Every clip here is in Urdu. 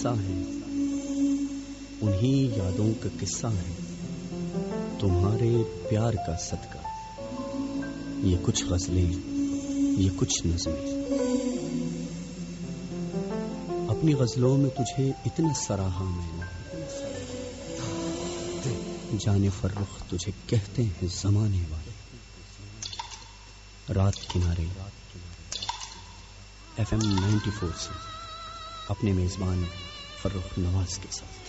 حصہ ہیں انہی یادوں کا قصہ ہے۔ تمہارے پیار کا صدقہ۔ یہ کچھ غزلیں، یہ کچھ نظمیں۔ اپنی غزلوں میں تجھے اتنا سراہا میں نے جان فرخ تجھے کہتے ہیں زمانے والے۔ رات کنارے۔ ایف ایم نائنٹی فور سے۔ اپنے میزبان فرخ نواز کے ساتھ۔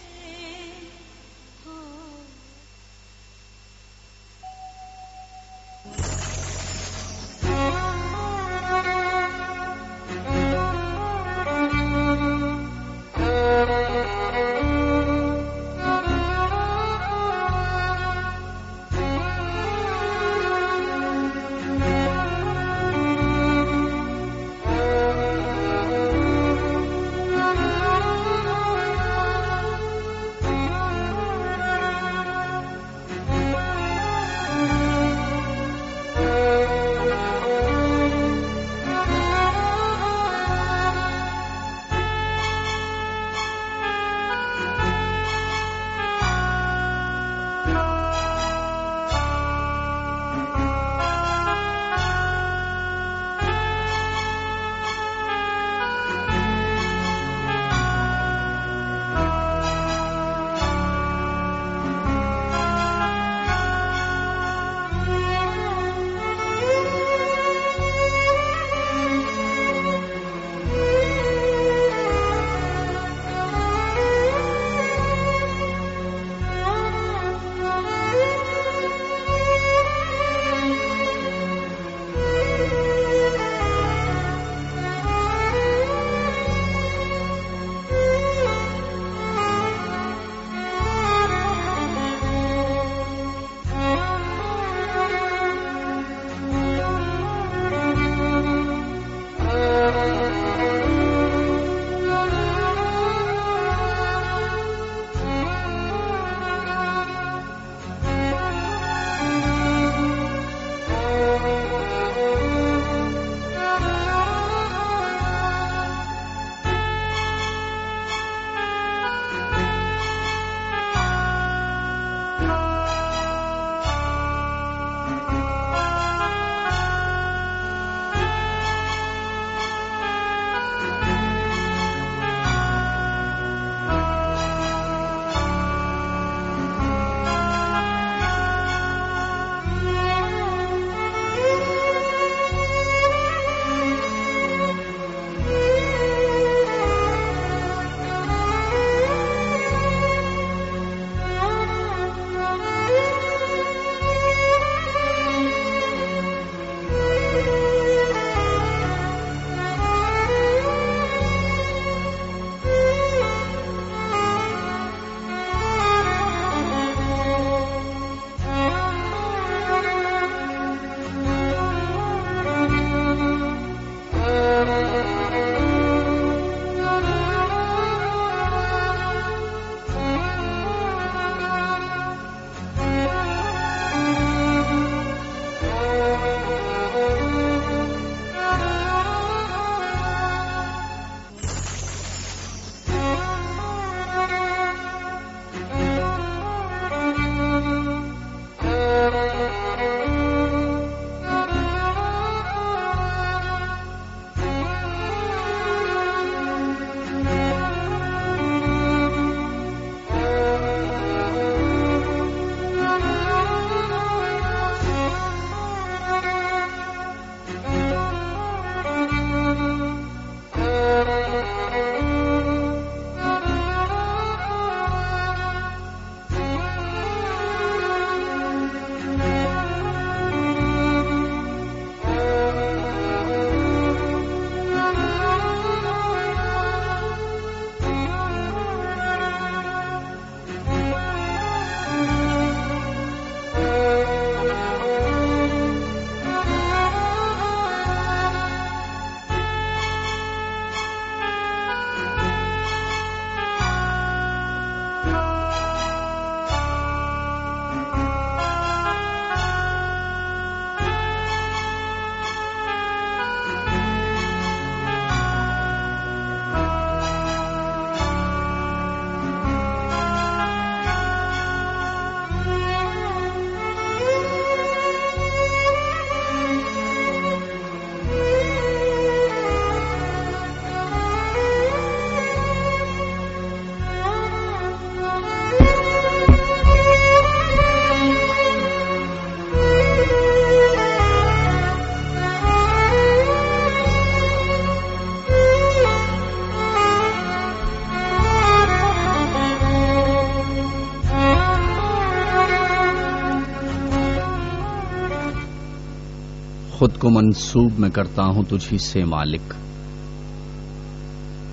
کو منسوب میں کرتا ہوں تجھی سے مالک۔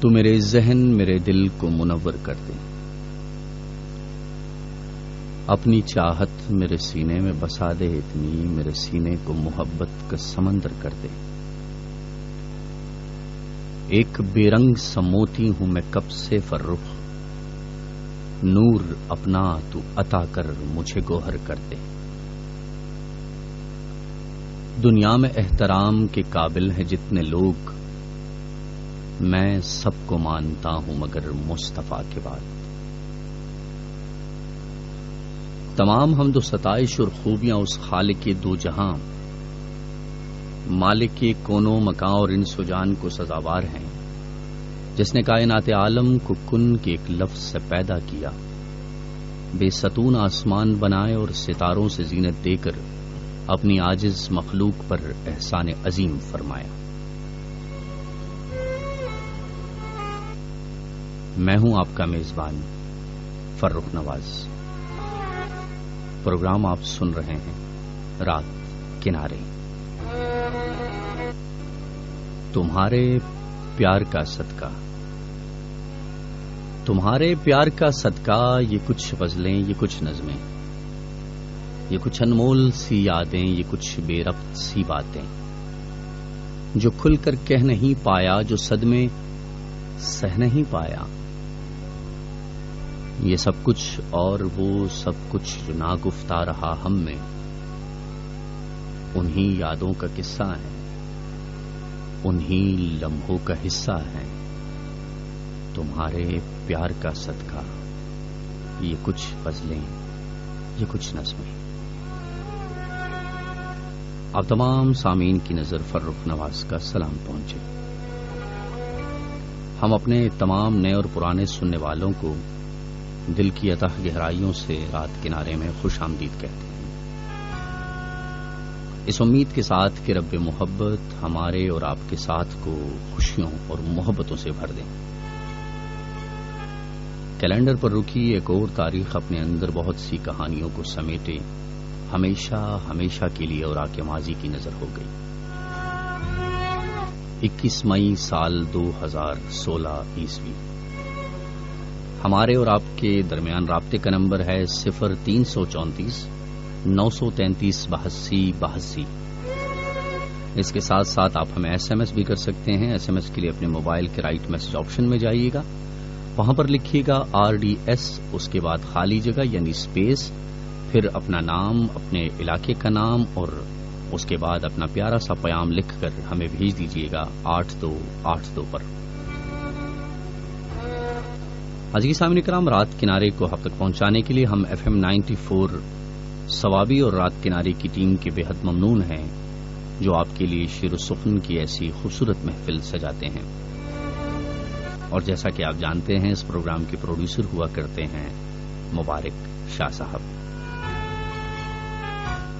تو میرے ذہن میرے دل کو منور کر دے۔ اپنی چاہت میرے سینے میں بسا دے، اتنی میرے سینے کو محبت کا سمندر کر دے۔ ایک بے رنگ سموتی ہوں میں کب سے فرخ۔ نور اپنا تو عطا کر مجھے گوہر کر دے۔ دنیا میں احترام کے قابل ہیں جتنے لوگ میں سب کو مانتا ہوں مگر مصطفیٰ کے بعد۔ تمام ہم دو ستائش اور خوبیاں اس خالق کے دو جہاں، مالک کے کونوں، مکاں اور ان سجان کو سزاوار ہیں۔ جس نے کائنات عالم کو کن کے ایک لفظ سے پیدا کیا، بے ستون آسمان بنائے اور ستاروں سے زینت دے کر اپنی آجز مخلوق پر احسان عظیم فرمایا۔ میں ہوں آپ کا میزبان فرخ نواز۔ پروگرام آپ سن رہے ہیں رات کنارے۔ تمہارے پیار کا صدقہ۔ تمہارے پیار کا صدقہ، یہ کچھ غزلیں یہ کچھ نظمیں۔ یہ کچھ انمول سی یادیں، یہ کچھ بے ربط سی باتیں۔ جو کھل کر کہہ نہیں پایا، جو صدمے سہ نہیں پایا۔ یہ سب کچھ اور وہ سب کچھ جو ناگفتہ رہا ہم میں۔ انہی یادوں کا قصہ ہے۔ انہی لمحوں کا حصہ ہے۔ تمہارے پیار کا صدقہ۔ یہ کچھ غزلیں یہ کچھ نظمیں۔ اب تمام سامعین کی نظر فرخ نواز کا سلام پہنچے۔ ہم اپنے تمام نئے اور پرانے سننے والوں کو دل کی عطا گہرائیوں سے رات کنارے میں خوش آمدید کہتے ہیں۔ اس امید کے ساتھ کہ رب محبت ہمارے اور آپ کے ساتھ کو خوشیوں اور محبتوں سے بھر دیں کیلنڈر پر رکی ایک اور تاریخ اپنے اندر بہت سی کہانیوں کو سمیٹے۔ ہمیشہ ہمیشہ کے لیے اور آ کے ماضی کی نظر ہو گئی۔ اکیس مئی سال دو ہزار سولہ عیسوی۔ ہمارے اور آپ کے درمیان رابطے کا نمبر ہے صفر تین سو چونتیس، نو سو تینتیس بہسی بہسی اس کے ساتھ ساتھ آپ ہمیں ایس ایم ایس بھی کر سکتے ہیں۔ ایس ایم ایس کے لیے اپنے موبائل کے رائٹ میسج آپشن میں جائیے گا۔ وہاں پر لکھیے گا آر ڈی ایس، اس کے بعد خالی جگہ یعنی اسپیس پھر اپنا نام، اپنے علاقے کا نام اور اس کے بعد اپنا پیارا سا پیام لکھ کر ہمیں بھیج دیجیے گا آٹھ دو آٹھ دو پر۔ آج کی سامنے کرام، رات کنارے کو ہب تک پہنچانے کے لیے ہم F M ninety four Swabi اور رات کنارے کی ٹیم کے بے حد ممنون ہیں جو آپ کے لیے شیر و سخن کی ایسی خوبصورت محفل سجاتے ہیں۔ اور جیسا کہ آپ جانتے ہیں، اس پروگرام کے پروڈیوسر ہوا کرتے ہیں مبارک شاہ صاحب۔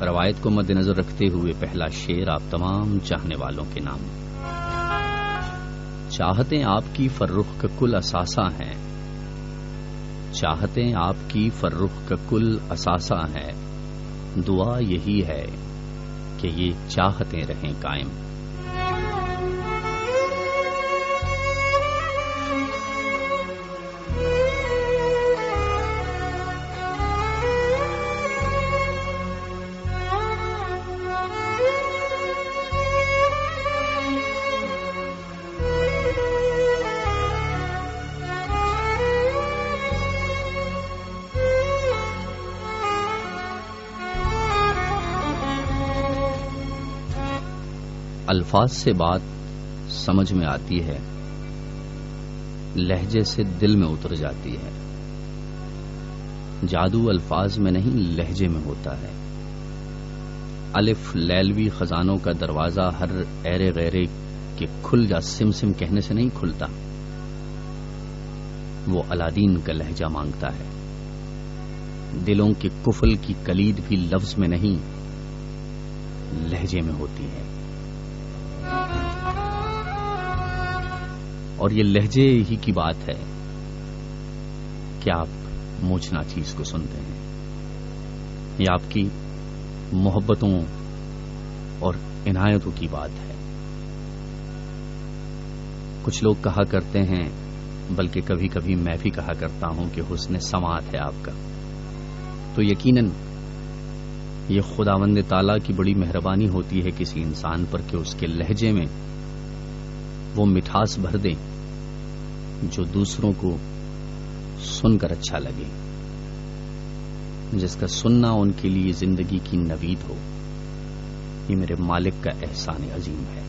روایت کو مد نظر رکھتے ہوئے پہلا شعر آپ تمام چاہنے والوں کے نام۔ چاہتے آپ کی فرخ کا کل اثاثہ ہیں۔ چاہتے آپ کی فرخ کا کل اثاثہ ہیں۔ دعا یہی ہے کہ یہ چاہتے رہیں قائم۔ الفاظ سے بات سمجھ میں آتی ہے، لہجے سے دل میں اتر جاتی ہے۔ جادو الفاظ میں نہیں، لہجے میں ہوتا ہے۔ الف لیلوی خزانوں کا دروازہ ہر ایرے غیرے کے کھل جا سم سم کہنے سے نہیں کھلتا۔ وہ الادین کا لہجہ مانگتا ہے۔ دلوں کے کفل کی کلید بھی لفظ میں نہیں، لہجے میں ہوتی ہے۔ اور یہ لہجے ہی کی بات ہے کہ آپ موچنا چیز کو سنتے ہیں۔ یہ آپ کی محبتوں اور عنایتوں کی بات ہے۔ کچھ لوگ کہا کرتے ہیں، بلکہ کبھی کبھی میں بھی کہا کرتا ہوں کہ حسن سماعت ہے آپ کا۔ تو یقیناً یہ خدا وند تعالی کی بڑی مہربانی ہوتی ہے کسی انسان پر کہ اس کے لہجے میں وہ مٹھاس بھر دیں جو دوسروں کو سن کر اچھا لگے۔ جس کا سننا ان کے لیے زندگی کی نوید ہو، یہ میرے مالک کا احسان عظیم ہے۔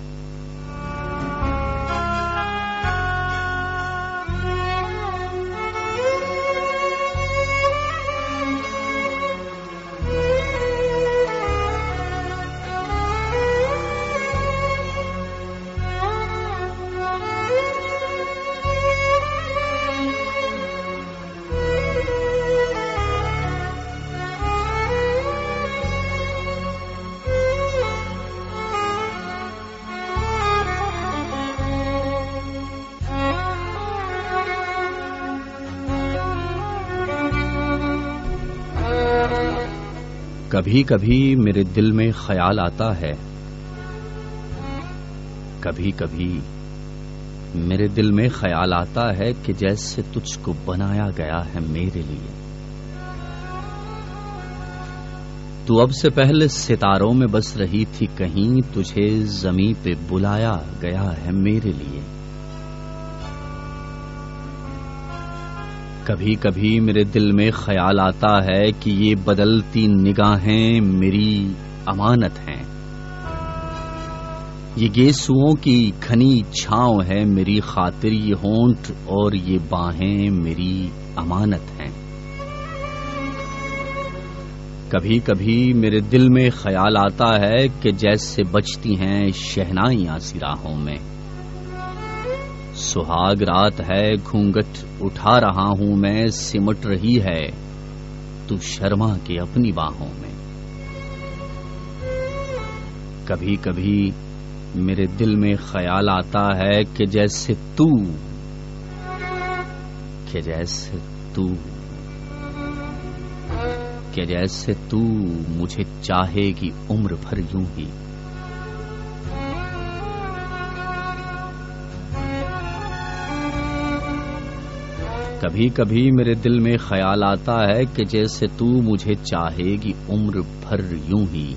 کبھی کبھی میرے دل میں خیال آتا ہے۔ کبھی کبھی میرے دل میں خیال آتا ہے کہ جیسے تجھ کو بنایا گیا ہے میرے لیے۔ تو اب سے پہلے ستاروں میں بس رہی تھی کہیں تجھے زمیں پہ بلایا گیا ہے میرے لیے۔ کبھی کبھی میرے دل میں خیال آتا ہے کہ یہ بدلتی نگاہیں میری امانت ہیں۔ یہ گیسوؤں کی گھنی چھاؤں ہے میری خاطر، یہ ہونٹ اور یہ باہیں میری امانت ہیں۔ کبھی کبھی میرے دل میں خیال آتا ہے کہ جیسے بچتی ہیں شہنائیاں سراہوں میں۔ سہاگ رات ہے، گھونگٹ اٹھا رہا ہوں میں، سمٹ رہی ہے تو شرما کے اپنی باہوں میں۔ کبھی کبھی میرے دل میں خیال آتا ہے کہ جیسے تو، کہ جیسے تو، کہ جیسے تو مجھے چاہے گی عمر بھر یوں ہی۔ کبھی کبھی میرے دل میں خیال آتا ہے کہ جیسے تو مجھے چاہے گی عمر بھر یوں ہی۔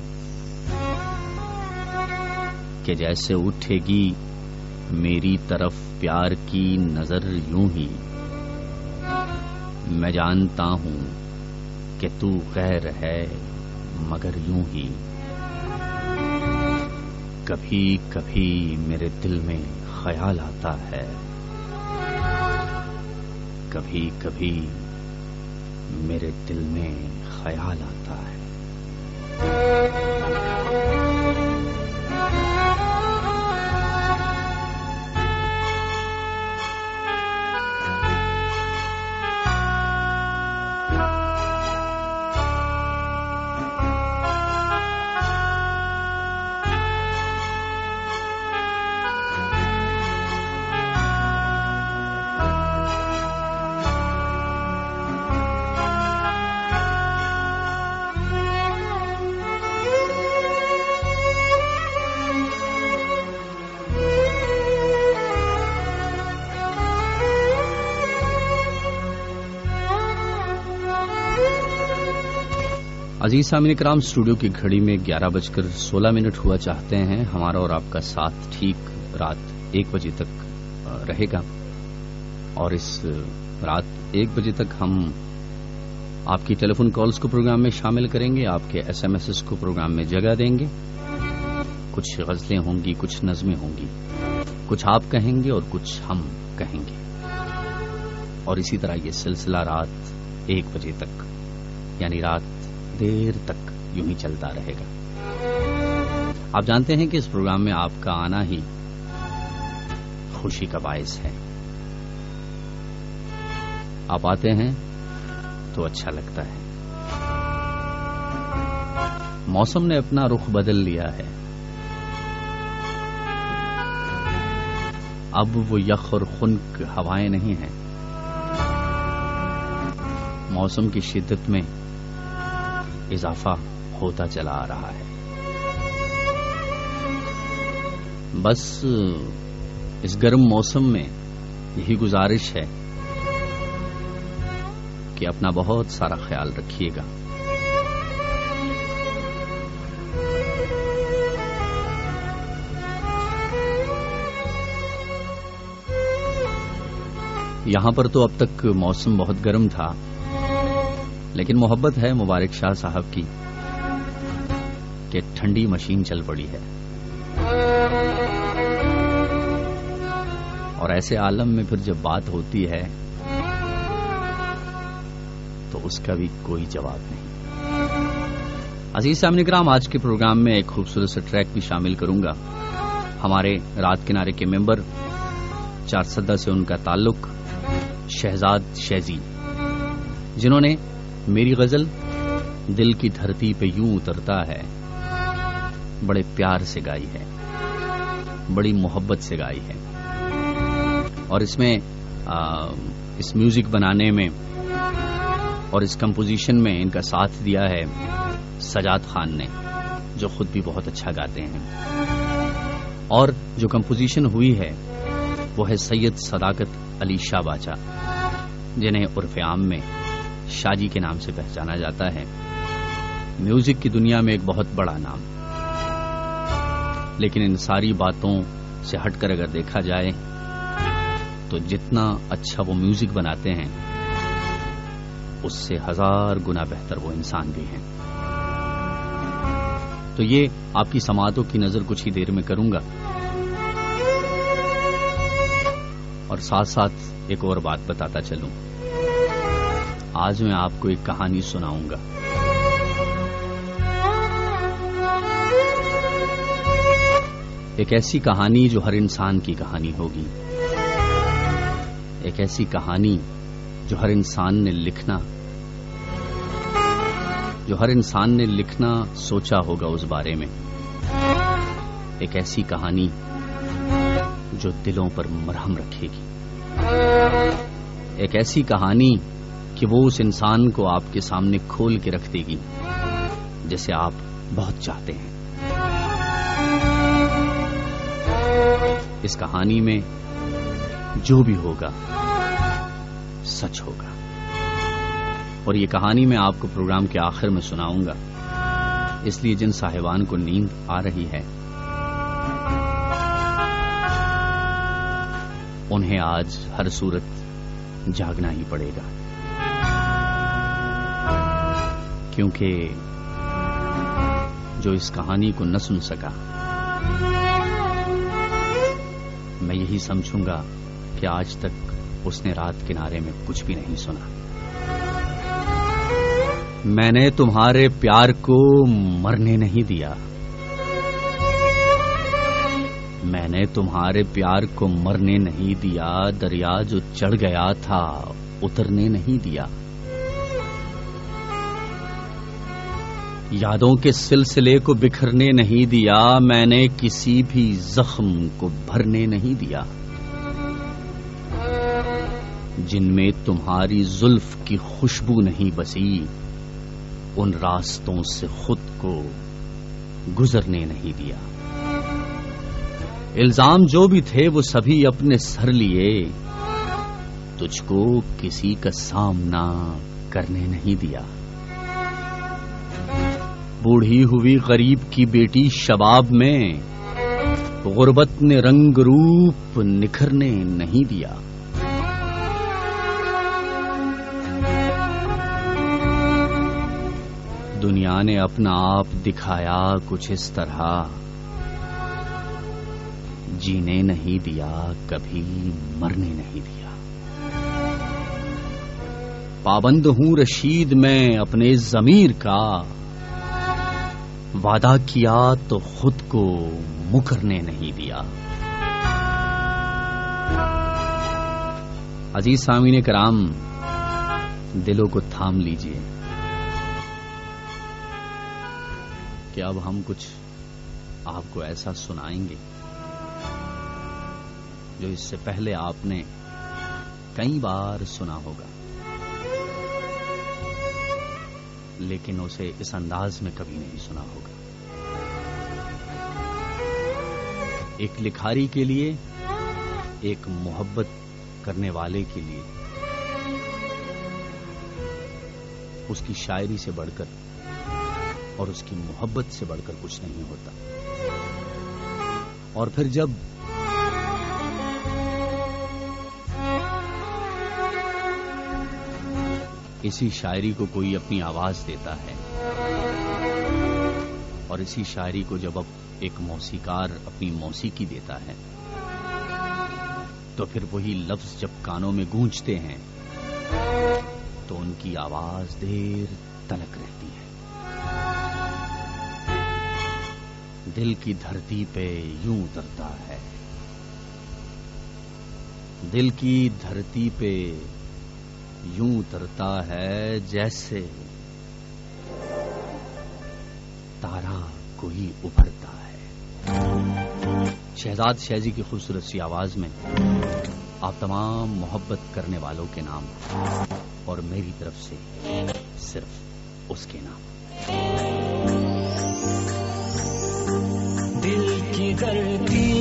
کہ جیسے اٹھے گی میری طرف پیار کی نظر یوں ہی۔ میں جانتا ہوں کہ تو غیر ہے مگر یوں ہی۔ کبھی کبھی میرے دل میں خیال آتا ہے کبھی کبھی میرے دل میں خیال آتا ہے۔ عزیز سامن کرام اسٹوڈیو کی گھڑی میں گیارہ بج کر سولہ منٹ ہوا چاہتے ہیں۔ ہمارا اور آپ کا ساتھ ٹھیک رات ایک بجے تک رہے گا۔ اور اس رات ایک بجے تک ہم آپ کی ٹیلی فون کالز کو پروگرام میں شامل کریں گے۔ آپ کے ایس ایم ایس کو پروگرام میں جگہ دیں گے۔ کچھ غزلیں ہوں گی، کچھ نظمیں ہوں گی۔ کچھ آپ کہیں گے اور کچھ ہم کہیں گے۔ اور اسی طرح یہ سلسلہ رات ایک بجے تک یعنی رات دیر تک یوں ہی چلتا رہے گا۔ آپ جانتے ہیں کہ اس پروگرام میں آپ کا آنا ہی خوشی کا باعث ہے۔ آپ آتے ہیں تو اچھا لگتا ہے۔ موسم نے اپنا رخ بدل لیا ہے۔ اب وہ یخ اور خنک ہوائیں نہیں ہیں۔ موسم کی شدت میں اضافہ ہوتا چلا آ رہا ہے۔ بس اس گرم موسم میں یہی گزارش ہے کہ اپنا بہت سارا خیال رکھیے گا۔ یہاں پر تو اب تک موسم بہت گرم تھا۔ لیکن محبت ہے مبارک شاہ صاحب کی کہ ٹھنڈی مشین چل پڑی ہے۔ اور ایسے عالم میں پھر جب بات ہوتی ہے تو اس کا بھی کوئی جواب نہیں۔ عزیز سامنے کرام آج کے پروگرام میں ایک خوبصورت سے ٹریک بھی شامل کروں گا۔ ہمارے رات کنارے کے ممبر چار سدہ سے ان کا تعلق شہزاد شہزی جنہوں نے میری غزل دل کی دھرتی پہ یوں اترتا ہے۔ بڑے پیار سے گائی ہے۔ بڑی محبت سے گائی ہے۔ اور اس میں اس میوزک بنانے میں اور اس کمپوزیشن میں ان کا ساتھ دیا ہے سجاد خان نے، جو خود بھی بہت اچھا گاتے ہیں۔ اور جو کمپوزیشن ہوئی ہے، وہ ہے سید صداقت علی شاہ باچا، جنہیں عرف عام میں شاجی کے نام سے پہچانا جاتا ہے۔ میوزک کی دنیا میں ایک بہت بڑا نام۔ لیکن ان ساری باتوں سے ہٹ کر اگر دیکھا جائے تو جتنا اچھا وہ میوزک بناتے ہیں، اس سے ہزار گنا بہتر وہ انسان بھی ہیں۔ تو یہ آپ کی سماعتوں کی نظر کچھ ہی دیر میں کروں گا۔ اور ساتھ ساتھ ایک اور بات بتاتا چلوں۔ آج میں آپ کو ایک کہانی سناؤں گا۔ ایک ایسی کہانی جو ہر انسان کی کہانی ہوگی۔ ایک ایسی کہانی جو ہر انسان نے لکھنا۔ جو ہر انسان نے لکھنا، سوچا ہوگا اس بارے میں۔ ایک ایسی کہانی جو دلوں پر مرہم رکھے گی۔ ایک ایسی کہانی کہ وہ اس انسان کو آپ کے سامنے کھول کے رکھ دے گی، جسے آپ بہت چاہتے ہیں۔ اس کہانی میں جو بھی ہوگا، سچ ہوگا۔ اور یہ کہانی میں آپ کو پروگرام کے آخر میں سناؤں گا۔ اس لیے جن صاحبان کو نیند آ رہی ہے، انہیں آج ہر صورت جاگنا ہی پڑے گا۔ کیونکہ جو اس کہانی کو نہ سن سکا، میں یہی سمجھوں گا کہ آج تک اس نے رات کنارے میں کچھ بھی نہیں سنا۔ میں نے تمہارے پیار کو مرنے نہیں دیا۔ میں نے تمہارے پیار کو مرنے نہیں دیا، دریا جو چڑھ گیا تھا، اترنے نہیں دیا۔ یادوں کے سلسلے کو بکھرنے نہیں دیا، میں نے کسی بھی زخم کو بھرنے نہیں دیا۔ جن میں تمہاری زلف کی خوشبو نہیں بسی، ان راستوں سے خود کو گزرنے نہیں دیا۔ الزام جو بھی تھے، وہ سبھی اپنے سر لیے۔ تجھ کو کسی کا سامنا کرنے نہیں دیا۔ بوڑھی ہوئی غریب کی بیٹی شباب میں غربت نے رنگ روپ نکھرنے نہیں دیا۔ دنیا نے اپنا آپ دکھایا کچھ اس طرح۔ جینے نہیں دیا، کبھی مرنے نہیں دیا۔ پابند ہوں رشید میں اپنے ضمیر کا۔ وعدہ کیا تو خود کو مکرنے نہیں دیا۔ عزیز سامعین کرام، دلوں کو تھام لیجیے کہ اب ہم کچھ آپ کو ایسا سنائیں گے جو اس سے پہلے آپ نے کئی بار سنا ہوگا، لیکن اسے اس انداز میں کبھی نہیں سنا ہوگا۔ ایک لکھاری کے لیے، ایک محبت کرنے والے کے لیے۔ اس کی شاعری سے بڑھ کر اور اس کی محبت سے بڑھ کر کچھ نہیں ہوتا۔ اور پھر جب اسی شاعری کو کوئی اپنی آواز دیتا ہے اور اسی شاعری کو جب اب ایک موسیقار اپنی موسیقی دیتا ہے۔ تو پھر وہی لفظ جب کانوں میں گونجتے ہیں، تو ان کی آواز دیر تلک رہتی ہے۔ دل کی دھرتی پہ یوں اترتا ہے۔ دل کی دھرتی پہ یوں اترتا ہے جیسے تارا کوئی ابھرتا ہے۔ شہزاد شہزی کی خوبصورت سی آواز میں آپ تمام محبت کرنے والوں کے نام اور میری طرف سے صرف اس کے نام۔ دل کی دھرتی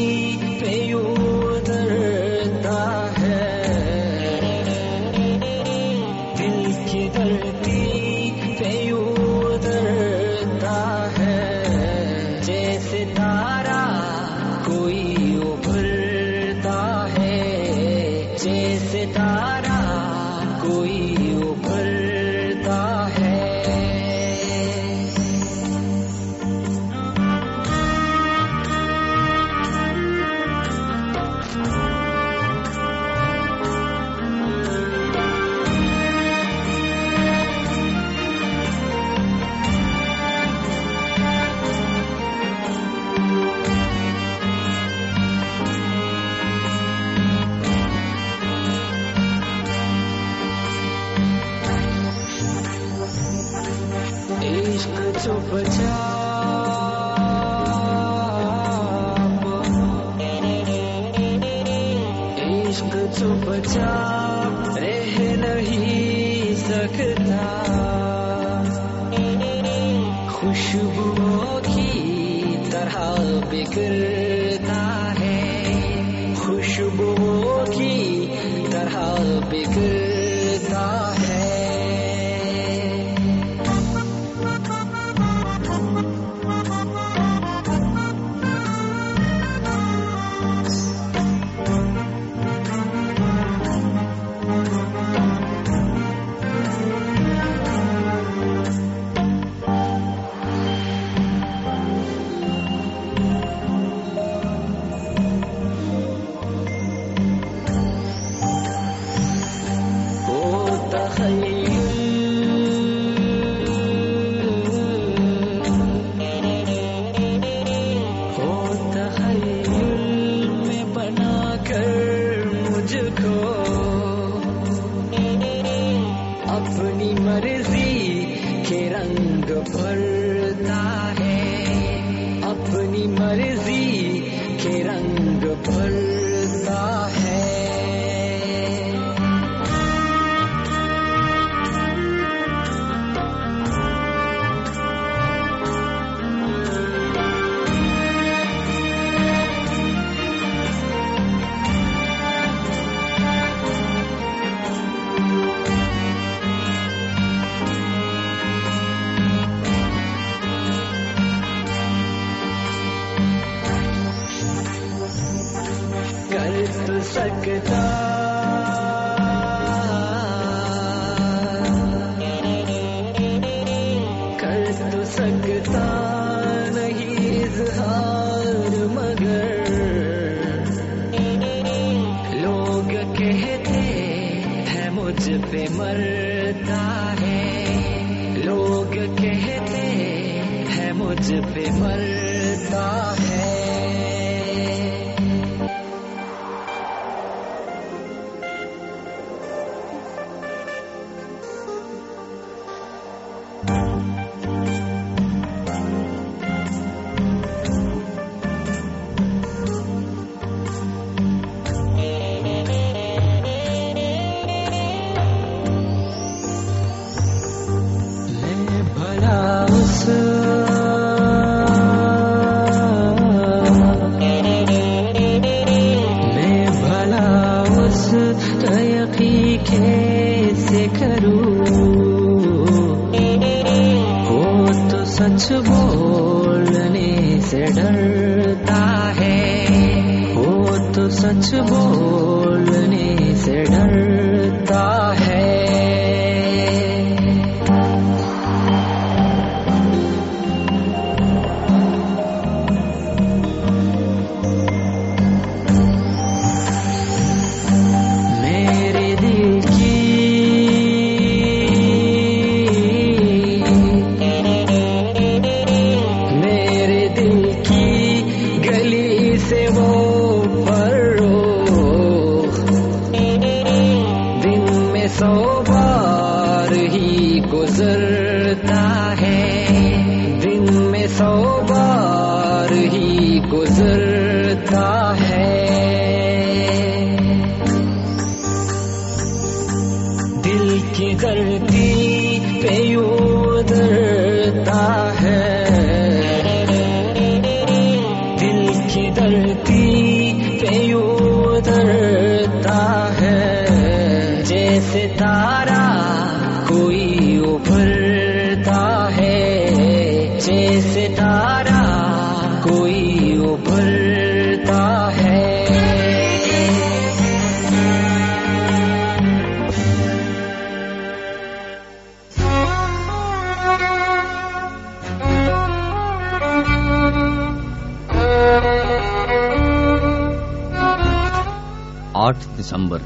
آٹھ دسمبر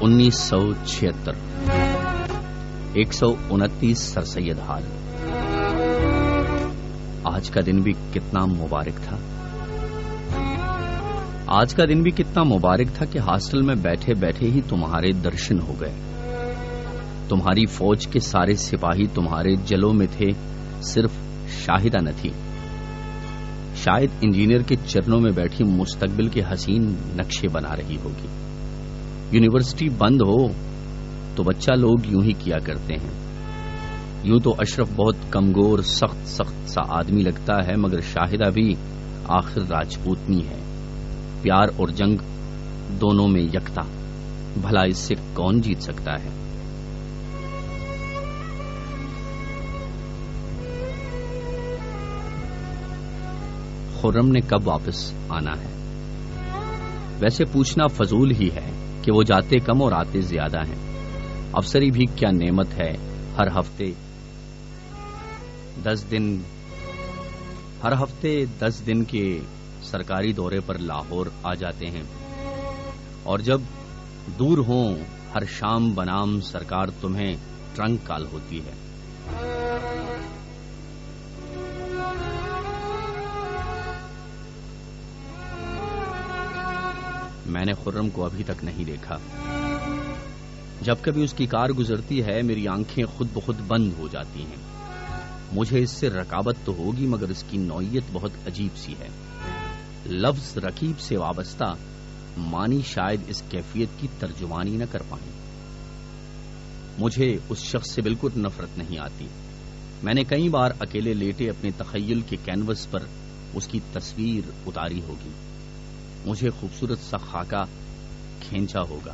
انیس سو چھتر ایک سو انتیس سر سید حال۔ آج کا دن بھی کتنا مبارک تھا۔ آج کا دن بھی کتنا مبارک تھا کہ ہاسٹل میں بیٹھے بیٹھے ہی تمہارے درشن ہو گئے۔ تمہاری فوج کے سارے سپاہی تمہارے جلوں میں تھے، صرف شاہدہ نہ تھی۔ شاید انجینئر کے چرنوں میں بیٹھی مستقبل کے حسین نقشے بنا رہی ہوگی۔ یونیورسٹی بند ہو تو بچہ لوگ یوں ہی کیا کرتے ہیں۔ یوں تو اشرف بہت کمگور سخت سخت سا آدمی لگتا ہے، مگر شاہدہ بھی آخر راجپوتنی ہے۔ پیار اور جنگ دونوں میں یکتا۔ بھلا اس سے کون جیت سکتا ہے؟ خرم نے کب واپس آنا ہے؟ ویسے پوچھنا فضول ہی ہے کہ وہ جاتے کم اور آتے زیادہ ہیں۔ افسری بھی کیا نعمت ہے ہر ہفتے دس دن، ہر ہفتے دس دن کے سرکاری دورے پر لاہور آ جاتے ہیں۔ اور جب دور ہوں، ہر شام بنام سرکار تمہیں ٹرنک کال ہوتی ہے۔ میں نے خرم کو ابھی تک نہیں دیکھا۔ جب کبھی اس کی کار گزرتی ہے، میری آنکھیں خود بخود بند ہو جاتی ہیں۔ مجھے اس سے رکابت تو ہوگی، مگر اس کی نوعیت بہت عجیب سی ہے۔ لفظ رکیب سے وابستہ مانی شاید اس کیفیت کی ترجمانی نہ کر پائیں۔ مجھے اس شخص سے بالکل نفرت نہیں آتی۔ میں نے کئی بار اکیلے لیٹے اپنے تخیل کے کینوس پر اس کی تصویر اتاری ہوگی۔ مجھے خوبصورت سا خاکہ کھینچا ہوگا۔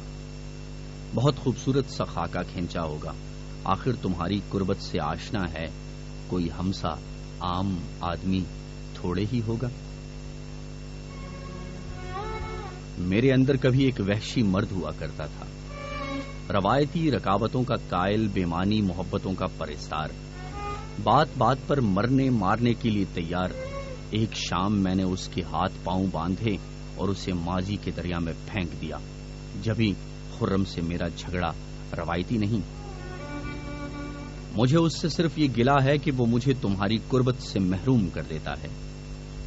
بہت خوبصورت سا خاکہ کھینچا ہوگا۔ آخر تمہاری قربت سے آشنا ہے، کوئی ہمسا عام آدمی تھوڑے ہی ہوگا۔ میرے اندر کبھی ایک وحشی مرد ہوا کرتا تھا۔ روایتی رکاوٹوں کا قائل بیمانی محبتوں کا پرستار۔ بات بات پر مرنے، مارنے کے لیے تیار۔ ایک شام میں نے اس کے ہاتھ پاؤں باندھے۔ اور اسے ماضی کے دریا میں پھینک دیا۔ جبھی خرم سے میرا جھگڑا روایتی نہیں، مجھے اس سے صرف یہ گلا ہے کہ وہ مجھے تمہاری قربت سے محروم کر دیتا ہے۔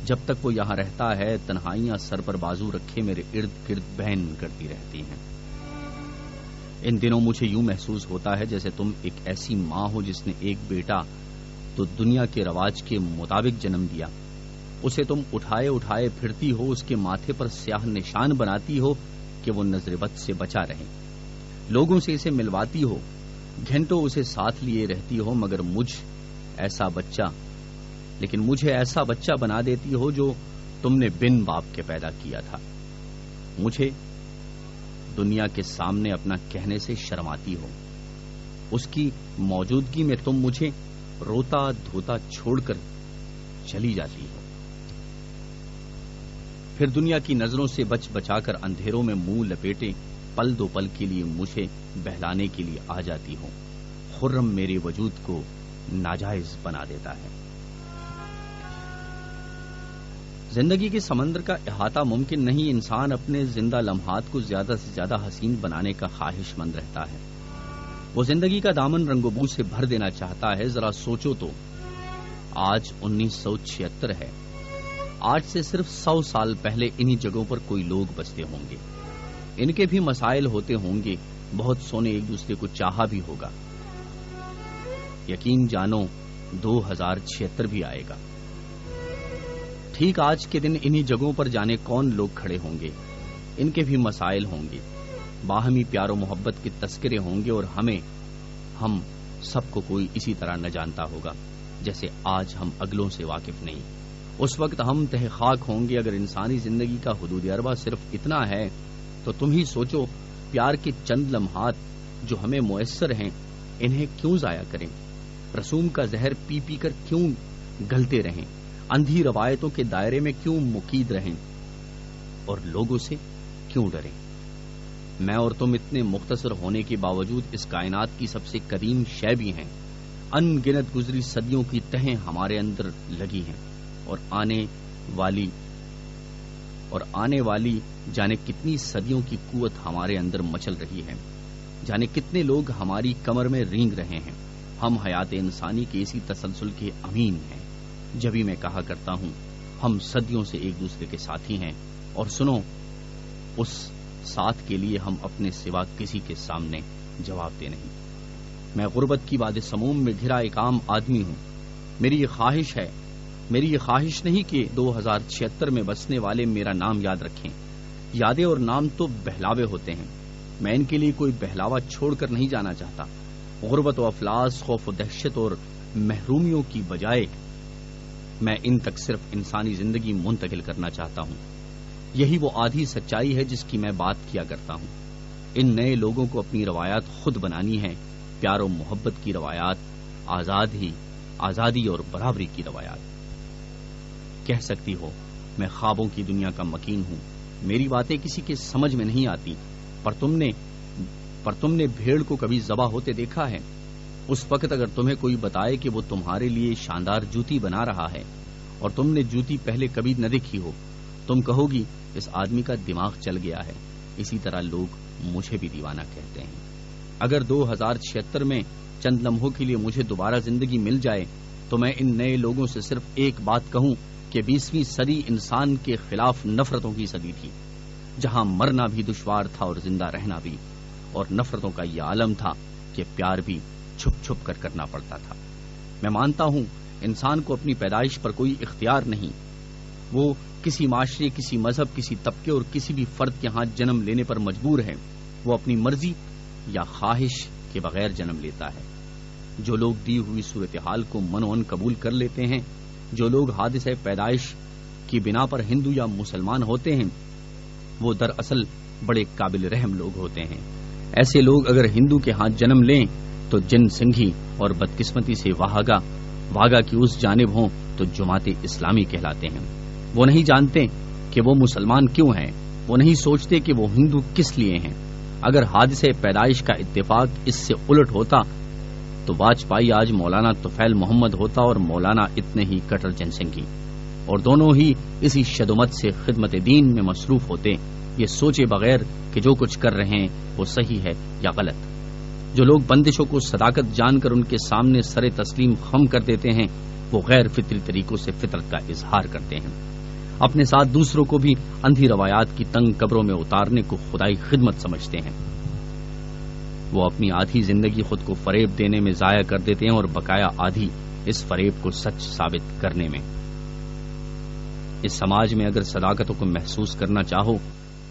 جب تک وہ یہاں رہتا ہے، تنہائیاں سر پر بازو رکھے میرے ارد گرد بہن کرتی رہتی ہیں۔ ان دنوں مجھے یوں محسوس ہوتا ہے جیسے تم ایک ایسی ماں ہو جس نے ایک بیٹا تو دنیا کے رواج کے مطابق جنم دیا۔ اسے تم اٹھائے اٹھائے پھرتی ہو، اس کے ماتھے پر سیاہ نشان بناتی ہو کہ وہ نظر بد سے بچا رہے۔ لوگوں سے اسے ملواتی ہو، گھنٹوں اسے ساتھ لیے رہتی ہو، مگر مجھ ایسا بچہ، لیکن مجھے ایسا بچہ بنا دیتی ہو جو تم نے بن باپ کے پیدا کیا تھا۔ مجھے دنیا کے سامنے اپنا کہنے سے شرماتی ہو۔ اس کی موجودگی میں تم مجھے روتا دھوتا چھوڑ کر چلی جاتی پھر دنیا کی نظروں سے بچ بچا کر اندھیروں میں منہ لپیٹے پل دو پل کے لیے مجھے بہلانے کے لیے آ جاتی ہوں۔ خرم میرے وجود کو ناجائز بنا دیتا ہے۔ زندگی کے سمندر کا احاطہ ممکن نہیں، انسان اپنے زندہ لمحات کو زیادہ سے زیادہ حسین بنانے کا خواہش مند رہتا ہے۔ وہ زندگی کا دامن رنگ و بو سے بھر دینا چاہتا ہے، ذرا سوچو تو۔ آج انیس سو چھتر ہے۔ آج سے صرف سو سال پہلے انہی جگہوں پر کوئی لوگ بستے ہوں گے۔ ان کے بھی مسائل ہوتے ہوں گے، بہت سونے ایک دوسرے کو چاہا بھی ہوگا۔ یقین جانو، دو ہزار چھتر بھی آئے گا۔ ٹھیک آج کے دن انہی جگہوں پر جانے کون لوگ کھڑے ہوں گے؟ ان کے بھی مسائل ہوں گے۔ باہمی پیار و محبت کے تذکرے ہوں گے اور ہمیں، ہم سب کو کوئی اسی طرح نہ جانتا ہوگا جیسے آج ہم اگلوں سے واقف نہیں۔ اس وقت ہم تحقاق ہوں گے، اگر انسانی زندگی کا حدود اربا صرف اتنا ہے، تو تم ہی سوچو پیار کے چند لمحات جو ہمیں میسر ہیں، انہیں کیوں ضائع کریں؟ رسوم کا زہر پی پی کر کیوں گلتے رہیں؟ اندھی روایتوں کے دائرے میں کیوں مقید رہیں؟ اور لوگوں سے کیوں ڈریں؟ میں اور تم اتنے مختصر ہونے کے باوجود اس کائنات کی سب سے قدیم شے بھی ہیں۔ ان گنت گزری صدیوں کی تہیں ہمارے اندر لگی ہیں۔ اور آنے والی اور آنے والی جانے کتنی صدیوں کی قوت ہمارے اندر مچل رہی ہے۔ جانے کتنے لوگ ہماری کمر میں رینگ رہے ہیں۔ ہم حیات انسانی کے اسی تسلسل کے امین ہیں۔ جبھی میں کہا کرتا ہوں، ہم صدیوں سے ایک دوسرے کے ساتھی ہیں۔ اور سنو، اس ساتھ کے لیے ہم اپنے سوا کسی کے سامنے جواب دے نہیں۔ میں غربت کی واد سموم میں گھرا ایک عام آدمی ہوں۔ میری یہ خواہش ہے میری یہ خواہش نہیں کہ دو ہزار چھتر میں بسنے والے میرا نام یاد رکھیں۔ یادیں اور نام تو بہلاوے ہوتے ہیں۔ میں ان کے لیے کوئی بہلاوا چھوڑ کر نہیں جانا چاہتا۔ غربت و افلاس، خوف و دہشت اور محرومیوں کی بجائے میں ان تک صرف انسانی زندگی منتقل کرنا چاہتا ہوں۔ یہی وہ آدھی سچائی ہے جس کی میں بات کیا کرتا ہوں۔ ان نئے لوگوں کو اپنی روایات خود بنانی ہے۔ پیار و محبت کی روایات آزاد ہی آزادی اور برابری کی روایات۔ کہہ سکتی ہو، میں خوابوں کی دنیا کا مکین ہوں۔ میری باتیں کسی کے سمجھ میں نہیں آتی۔ پر تم نے، پر تم نے بھیڑ کو کبھی ذبح ہوتے دیکھا ہے؟ اس وقت اگر تمہیں کوئی بتائے کہ وہ تمہارے لیے شاندار جوتی بنا رہا ہے اور تم نے جوتی پہلے کبھی نہ دیکھی ہو، تم کہو گی، اس آدمی کا دماغ چل گیا ہے۔ اسی طرح لوگ مجھے بھی دیوانہ کہتے ہیں۔ اگر دو ہزار چھتر میں چند لمحوں کے لیے مجھے دوبارہ زندگی مل جائے، تو میں ان نئے لوگوں سے صرف ایک بات کہوں کہ بیسویں صدی انسان کے خلاف نفرتوں کی صدی تھی، جہاں مرنا بھی دشوار تھا اور زندہ رہنا بھی، اور نفرتوں کا یہ عالم تھا کہ پیار بھی چھپ چھپ کر کرنا پڑتا تھا۔ میں مانتا ہوں، انسان کو اپنی پیدائش پر کوئی اختیار نہیں۔ وہ کسی معاشرے، کسی مذہب، کسی طبقے اور کسی بھی فرد کے ہاتھ جنم لینے پر مجبور ہے وہ اپنی مرضی یا خواہش کے بغیر جنم لیتا ہے۔ جو لوگ دی ہوئی صورتحال کو من قبول کر لیتے ہیں جو لوگ حادثہ پیدائش کی بنا پر ہندو یا مسلمان ہوتے ہیں، وہ دراصل بڑے قابل رحم لوگ ہوتے ہیں۔ ایسے لوگ اگر ہندو کے ہاتھ جنم لیں تو جن سنگھی اور بدقسمتی سے واہگا، واگا کی اس جانب ہوں تو جماعت اسلامی کہلاتے ہیں۔ وہ نہیں جانتے کہ وہ مسلمان کیوں ہیں، وہ نہیں سوچتے کہ وہ ہندو کس لیے ہیں۔ اگر حادثے پیدائش کا اتفاق اس سے الٹ ہوتا تو واجپائی آج مولانا توفیل محمد ہوتا اور مولانا اتنے ہی کٹر جنسنگی اور دونوں ہی اسی شدمت سے خدمت دین میں مصروف ہوتے یہ سوچے بغیر کہ جو کچھ کر رہے ہیں وہ صحیح ہے یا غلط۔ جو لوگ بندشوں کو صداقت جان کر ان کے سامنے سر تسلیم خم کر دیتے ہیں، وہ غیر فطری طریقوں سے فطرت کا اظہار کرتے ہیں۔ اپنے ساتھ دوسروں کو بھی اندھی روایات کی تنگ قبروں میں اتارنے کو خدائی خدمت سمجھتے ہیں۔ وہ اپنی آدھی زندگی خود کو فریب دینے میں ضائع کر دیتے ہیں اور بقایا آدھی اس فریب کو سچ ثابت کرنے میں۔ اس سماج میں اگر صداقتوں کو محسوس کرنا چاہو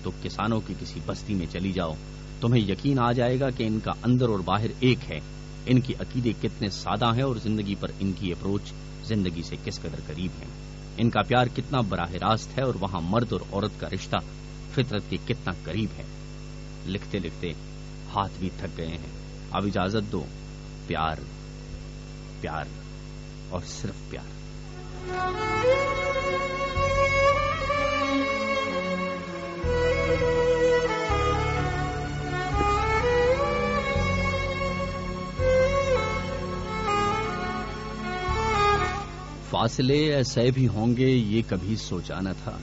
تو کسانوں کی کسی بستی میں چلی جاؤ۔ تمہیں یقین آ جائے گا کہ ان کا اندر اور باہر ایک ہے۔ ان کی عقیدے کتنے سادہ ہیں اور زندگی پر ان کی اپروچ زندگی سے کس قدر قریب ہے۔ ان کا پیار کتنا براہ راست ہے اور وہاں مرد اور عورت کا رشتہ فطرت کے کتنا قریب ہے۔ لکھتے لکھتے ہاتھ بھی تھک گئے ہیں۔ اب اجازت دو۔ پیار پیار اور صرف پیار۔ فاصلے ایسے بھی ہوں گے، یہ کبھی سوچا نہ تھا۔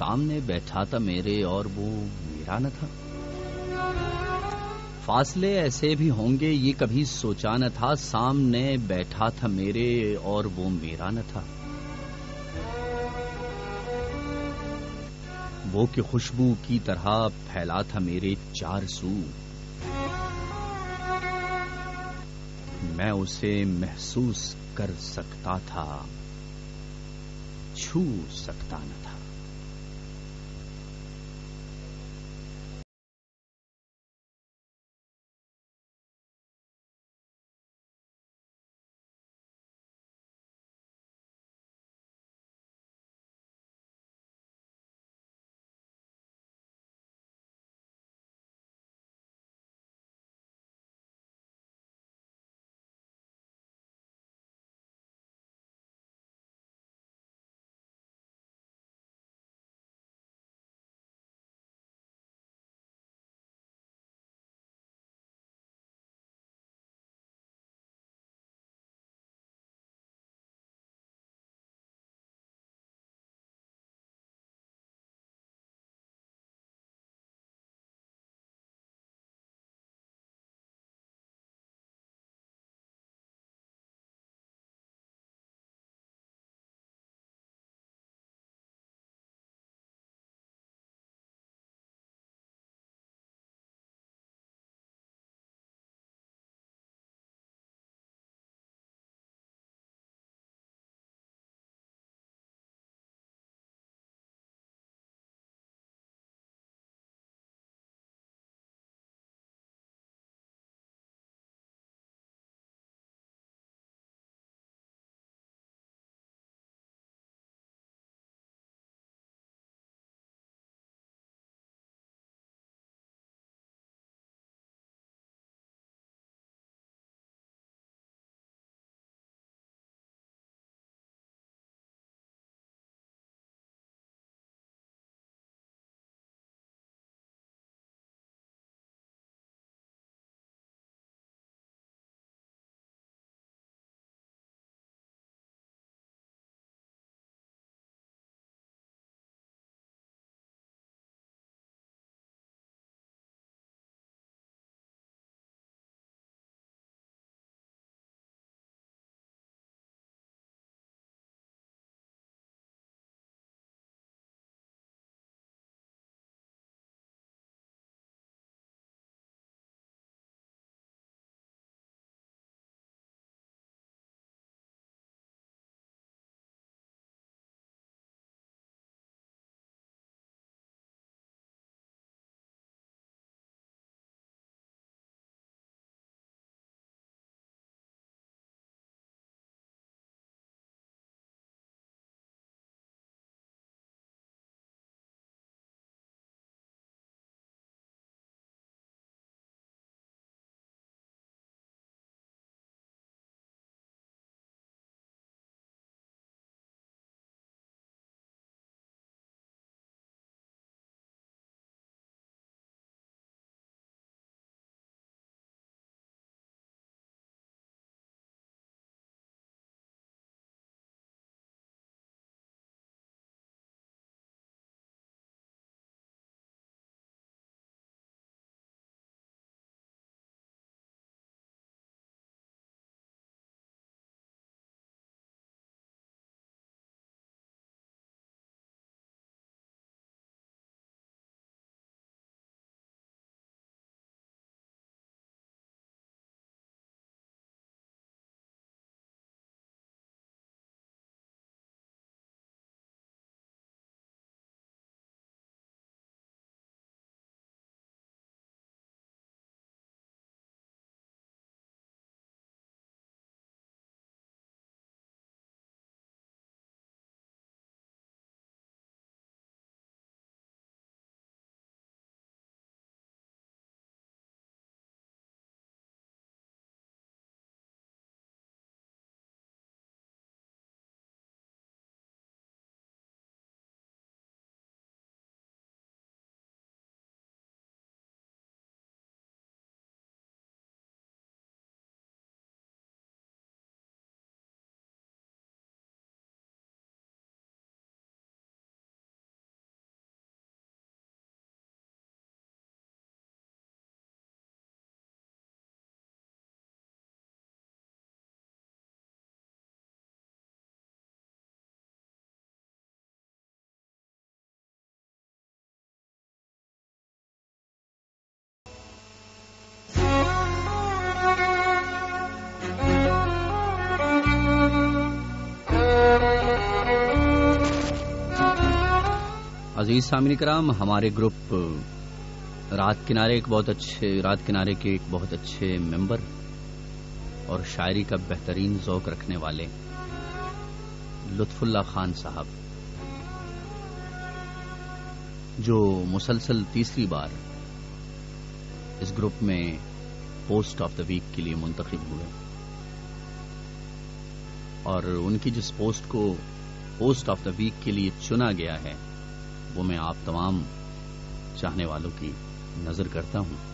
سامنے بیٹھا تھا میرے اور وہ میرا نہ تھا۔ فاصلے ایسے بھی ہوں گے، یہ کبھی سوچا نہ تھا۔ سامنے بیٹھا تھا میرے اور وہ میرا نہ تھا۔ وہ کہ خوشبو کی طرح پھیلا تھا میرے چار سو۔ میں اسے محسوس کر سکتا تھا، چھو سکتا نہ تھا۔ عزیز سامعین کرام، ہمارے گروپ رات کنارے ایک بہت اچھے، رات کنارے کے ایک بہت اچھے ممبر اور شاعری کا بہترین ذوق رکھنے والے لطف اللہ خان صاحب، جو مسلسل تیسری بار اس گروپ میں پوسٹ آف دا ویک کے لیے منتخب ہوئے۔ اور ان کی جس پوسٹ کو پوسٹ آف دا ویک کے لیے چنا گیا ہے وہ میں آپ تمام چاہنے والوں کی نظر کرتا ہوں۔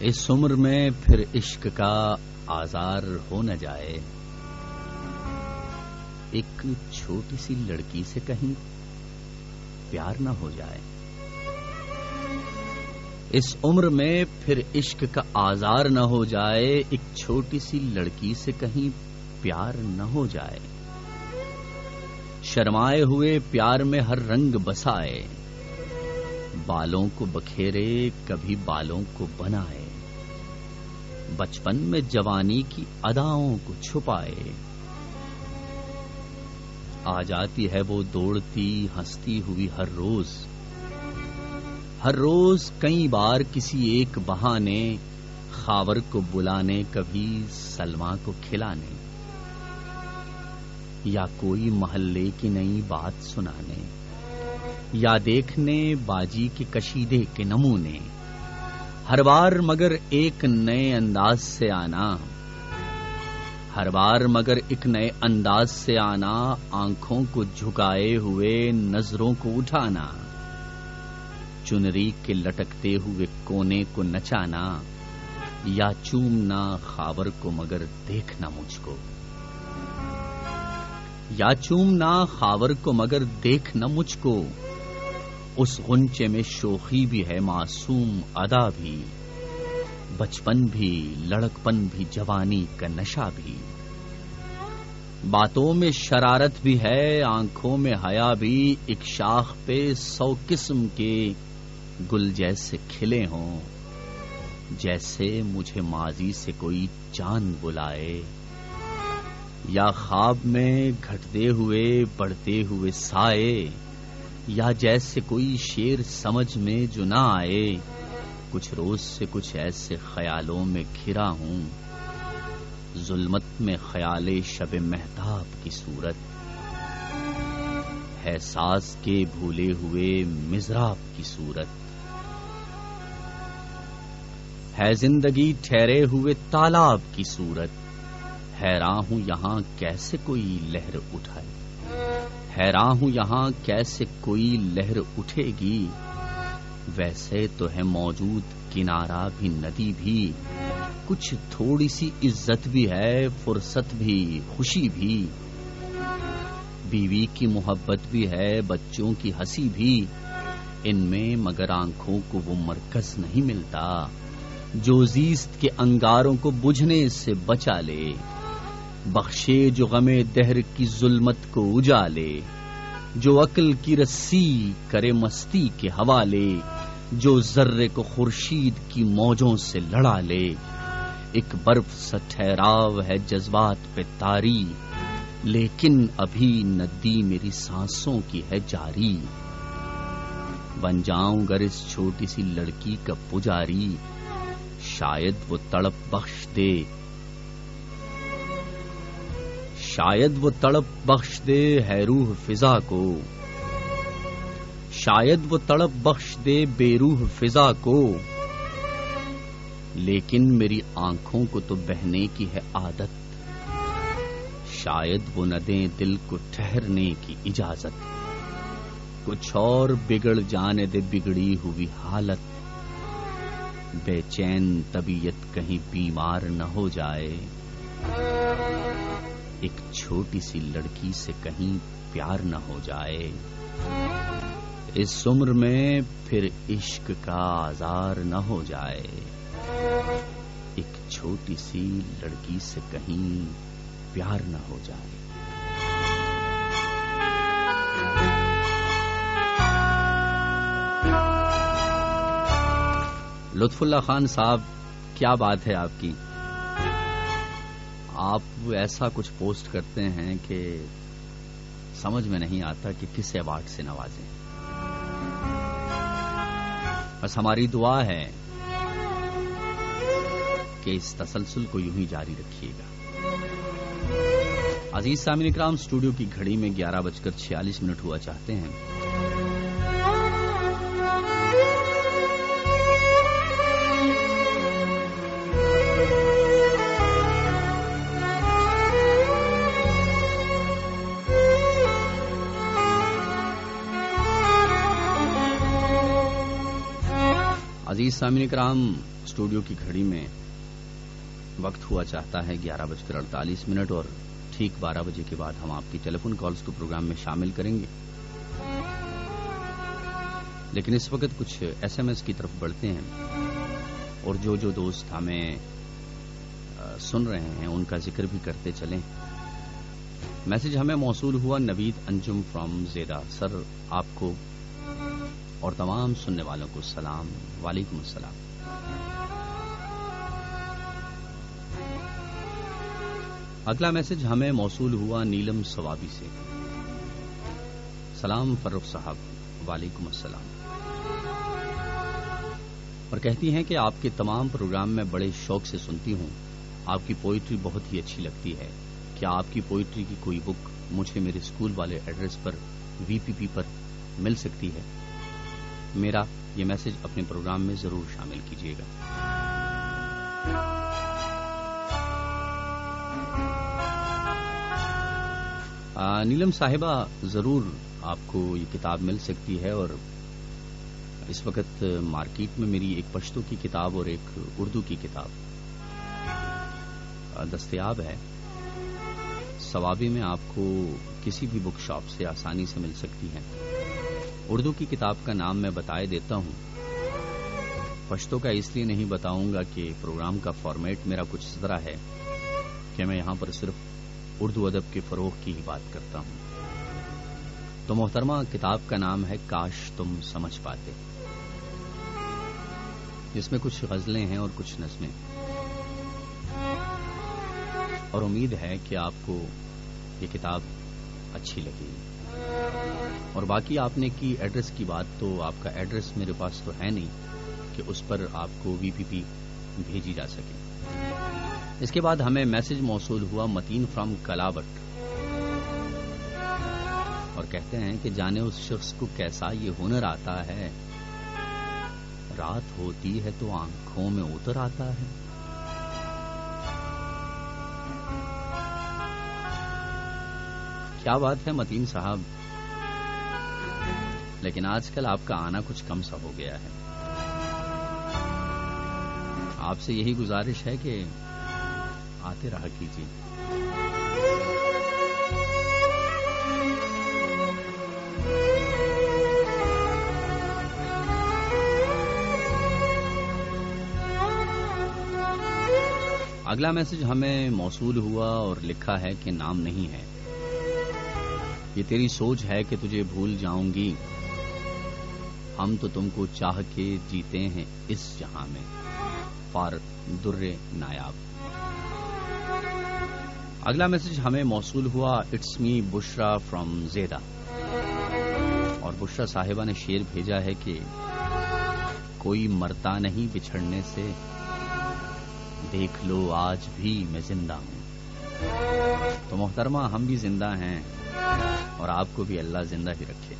اس عمر میں پھر عشق کا آزار ہو نہ جائے۔ ایک چھوٹی سی لڑکی سے کہیں پیار نہ ہو جائے۔ اس عمر میں پھر عشق کا آزار نہ ہو جائے۔ ایک چھوٹی سی لڑکی سے کہیں پیار نہ ہو جائے۔ شرمائے ہوئے پیار میں ہر رنگ بسائے۔ بالوں کو بکھیرے کبھی بالوں کو بنائے۔ بچپن میں جوانی کی اداؤں کو چھپائے۔ آ جاتی ہے وہ دوڑتی، ہنستی ہوئی ہر روز۔ ہر روز کئی بار کسی ایک بہانے، خاور کو بلانے، کبھی سلما کو کھلانے۔ یا کوئی محلے کی نئی بات سنانے، یا دیکھنے باجی کے کشیدے کے نمونے، ہر بار مگر ایک نئے انداز سے آنا، ہر بار مگر ایک نئے انداز سے آنا، آنکھوں کو جھکائے ہوئے نظروں کو اٹھانا، چنری کے لٹکتے ہوئے کونے کو نچانا، یا چومنا خاور کو مگر دیکھنا مجھ کو۔ یا چومنا خاور کو مگر دیکھنا مجھ کو۔ اس غنچے میں شوخی بھی ہے، معصوم ادا بھی۔ بچپن بھی، لڑکپن بھی، جوانی کا نشہ بھی۔ باتوں میں شرارت بھی ہے، آنکھوں میں حیا بھی۔ ایک شاخ پہ سو قسم کے گل جیسے کھلے ہوں۔ جیسے مجھے ماضی سے کوئی چاند بلائے۔ یا خواب میں گھٹتے ہوئے، بڑھتے ہوئے سائے، یا جیسے کوئی شیر سمجھ میں جو نہ آئے، کچھ روز سے کچھ ایسے خیالوں میں گھرا ہوں۔ ظلمت میں خیال شب محتاب کی صورت۔ ہے ساز کے بھولے ہوئے مزراب کی صورت۔ ہے زندگی ٹھہرے ہوئے تالاب کی صورت۔ حیراں ہوں یہاں کیسے کوئی لہر اٹھائے؟ حیراں ہوں یہاں کیسے کوئی لہر اٹھے گی؟ ویسے تو ہے موجود کنارا بھی، ندی بھی۔ کچھ تھوڑی سی عزت بھی ہے، فرصت بھی، خوشی بھی۔ بیوی کی محبت بھی ہے، بچوں کی ہنسی بھی۔ ان میں مگر آنکھوں کو وہ مرکز نہیں ملتا۔ جو زیست کے انگاروں کو بجھنے سے بچا لے۔ بخشے جو غم دہر کی ظلمت کو اجالے، جو عقل کی رسی کرے مستی کے حوالے، جو ذرے کو خورشید کی موجوں سے لڑا لے۔ ایک برف سا ٹھہراو ہے جذبات پہ تاری، لیکن ابھی ندی میری سانسوں کی ہے جاری۔ بن جاؤں گر اس چھوٹی سی لڑکی کا پجاری، شاید وہ تڑپ بخش دے۔ شاید وہ تڑپ بخش دے ہے روح فضا کو۔ شاید وہ تڑپ بخش دے بے روح فضا کو۔ لیکن میری آنکھوں کو تو بہنے کی ہے عادت۔ شاید وہ نہ دیں دل کو ٹھہرنے کی اجازت۔ کچھ اور بگڑ جانے دے بگڑی ہوئی حالت۔ بے چین طبیعت کہیں بیمار نہ ہو جائے۔ ایک چھوٹی سی لڑکی سے کہیں پیار نہ ہو جائے۔ اس عمر میں پھر عشق کا آزار نہ ہو جائے۔ ایک چھوٹی سی لڑکی سے کہیں پیار نہ ہو جائے۔ لطف اللہ خان صاحب، کیا بات ہے آپ کی؟ آپ ایسا کچھ پوسٹ کرتے ہیں کہ سمجھ میں نہیں آتا کہ کس ایوارڈ سے نوازیں۔ بس ہماری دعا ہے کہ اس تسلسل کو یوں ہی جاری رکھیے گا۔ عزیز سامن اکرام، اسٹوڈیو کی گھڑی میں گیارہ بج کر چھیالیس منٹ ہوا، چاہتے ہیں عزیز سامن کرام اسٹوڈیو کی گھڑی میں وقت ہوا چاہتا ہے گیارہ بج کر اڑتالیس منٹ اور ٹھیک بارہ بجے کے بعد ہم آپ کی ٹیلی فون کالز کو پروگرام میں شامل کریں گے۔ لیکن اس وقت کچھ ایس ایم ایس کی طرف بڑھتے ہیں اور جو جو دوست ہمیں سن رہے ہیں، ان کا ذکر بھی کرتے چلیں۔ میسج ہمیں موصول ہوا نوید انجم فرام زیدہ سر، آپ کو اور تمام سننے والوں کو سلام، وعلیکم السلام۔ اگلا میسج ہمیں موصول ہوا نیلم سوابی سے۔ سلام فروخ صاحب، وعلیکم السلام۔ اور کہتی ہیں کہ آپ کے تمام پروگرام میں بڑے شوق سے سنتی ہوں۔ آپ کی پوئٹری بہت ہی اچھی لگتی ہے۔ کیا آپ کی پوئٹری کی کوئی بک مجھے میرے اسکول والے ایڈریس پر وی پی پی پر مل سکتی ہے؟ میرا یہ میسج اپنے پروگرام میں ضرور شامل کیجیے گا۔ نیلم صاحبہ، ضرور آپ کو یہ کتاب مل سکتی ہے اور اس وقت مارکیٹ میں میری ایک پشتو کی کتاب اور ایک اردو کی کتاب دستیاب ہے۔ ثوابی میں آپ کو کسی بھی بک شاپ سے آسانی سے مل سکتی ہے اردو کی کتاب کا نام میں بتائے دیتا ہوں۔ پشتوں کا اس لیے نہیں بتاؤں گا کہ پروگرام کا فارمیٹ میرا کچھ اس طرح ہے کہ میں یہاں پر صرف اردو ادب کے فروغ کی ہی بات کرتا ہوں۔ تو محترمہ، کتاب کا نام ہے کاش تم سمجھ پاتے۔ جس میں کچھ غزلیں ہیں اور کچھ نظمیں۔ اور امید ہے کہ آپ کو یہ کتاب اچھی لگے گی۔ اور باقی آپ نے کی ایڈریس کی بات تو آپ کا ایڈریس میرے پاس تو ہے نہیں کہ اس پر آپ کو وی پی پی بھیجی جا سکے۔ اس کے بعد ہمیں میسج موصول ہوا متین فرام کلاوٹ۔ اور کہتے ہیں کہ جانے اس شخص کو کیسا یہ ہنر آتا ہے۔ رات ہوتی ہے تو آنکھوں میں اتر آتا ہے۔ کیا بات ہے متین صاحب؟ لیکن آج کل آپ کا آنا کچھ کم سا ہو گیا ہے۔ آپ سے یہی گزارش ہے کہ آتے رہا کیجیے۔ اگلا میسج ہمیں موصول ہوا اور لکھا ہے کہ نام نہیں ہے۔ یہ تیری سوچ ہے کہ تجھے بھول جاؤں گی۔ ہم تو تم کو چاہ کے جیتے ہیں اس جہاں میں۔ فار در نایاب۔ اگلا میسج ہمیں موصول ہوا، اٹس می بشرا فرام زیدہ۔ اور بشرا صاحبہ نے شیر بھیجا ہے کہ کوئی مرتا نہیں بچھڑنے سے۔ دیکھ لو آج بھی میں زندہ ہوں۔ تو محترمہ، ہم بھی زندہ ہیں اور آپ کو بھی اللہ زندہ ہی رکھے۔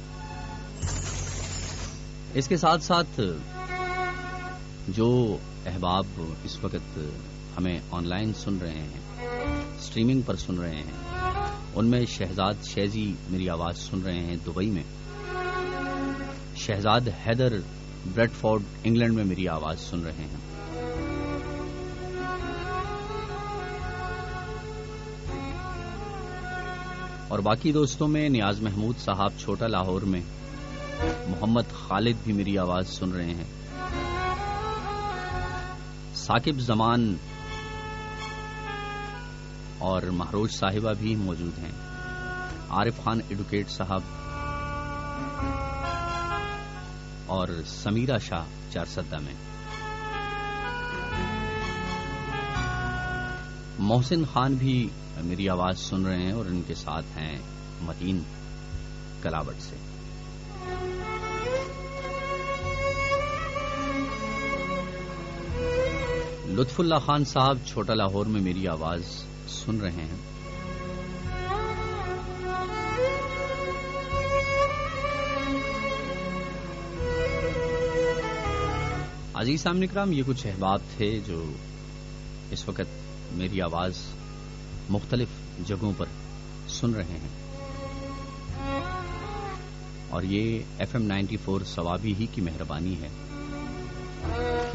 اس کے ساتھ ساتھ جو احباب اس وقت ہمیں آن لائن سن رہے ہیں اسٹریمنگ پر سن رہے ہیں، ان میں شہزاد شیزی میری آواز سن رہے ہیں دبئی میں۔ Shahzad Haider Bradford England میں میری آواز سن رہے ہیں۔ اور باقی دوستوں میں نیاز محمود صاحب، چھوٹا لاہور میں۔ محمد خالد بھی میری آواز سن رہے ہیں۔ ثاقب زمان اور مہروج صاحبہ بھی موجود ہیں۔ عارف خان ایڈوکیٹ صاحب اور سمیرہ شاہ چار سدہ میں۔ محسن خان بھی میری آواز سن رہے ہیں اور ان کے ساتھ ہیں متین کلاوٹ سے۔ لطف اللہ خان صاحب چھوٹا لاہور میں میری آواز سن رہے ہیں۔ عزیز سامنے کرام یہ کچھ احباب تھے جو اس وقت میری آواز مختلف جگہوں پر سن رہے ہیں۔ اور یہ F M ninety four Swabi ہی کی مہربانی ہے۔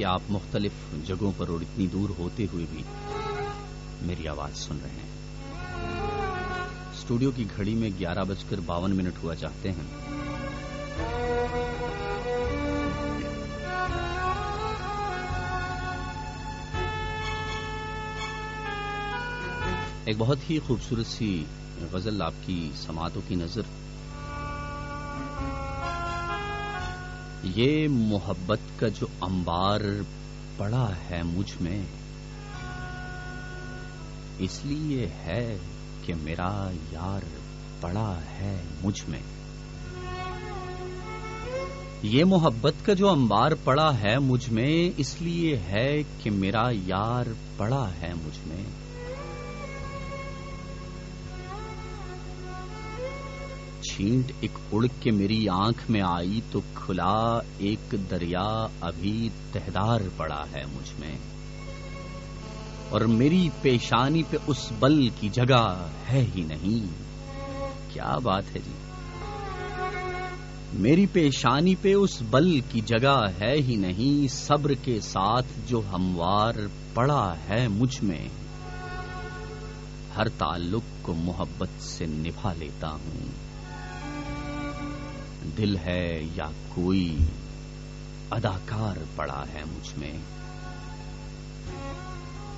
کہ آپ مختلف جگہوں پر اور اتنی دور ہوتے ہوئے بھی میری آواز سن رہے ہیں۔ اسٹوڈیو کی گھڑی میں گیارہ بج کر باون منٹ ہوا، چاہتے ہیں؟ ایک بہت ہی خوبصورت سی غزل آپ کی سماعتوں کی نظر یہ محبت کا جو انبار پڑا ہے مجھ میں، اس لیے ہے کہ میرا یار پڑا ہے مجھ میں۔ یہ محبت کا جو انبار پڑا ہے مجھ میں، اس لیے ہے کہ میرا یار پڑا ہے مجھ میں۔ چھینٹ ایک اڑ کے میری آنکھ میں آئی تو کھلا ایک دریا ابھی تہدار پڑا ہے مجھ میں۔ اور میری پیشانی پہ اس بل کی جگہ ہے ہی نہیں۔ کیا بات ہے جی؟ میری پیشانی پہ اس بل کی جگہ ہے ہی نہیں، صبر کے ساتھ جو ہموار پڑا ہے مجھ میں۔ ہر تعلق کو محبت سے نبھا لیتا ہوں۔ دل ہے یا کوئی اداکار پڑا ہے مجھ میں؟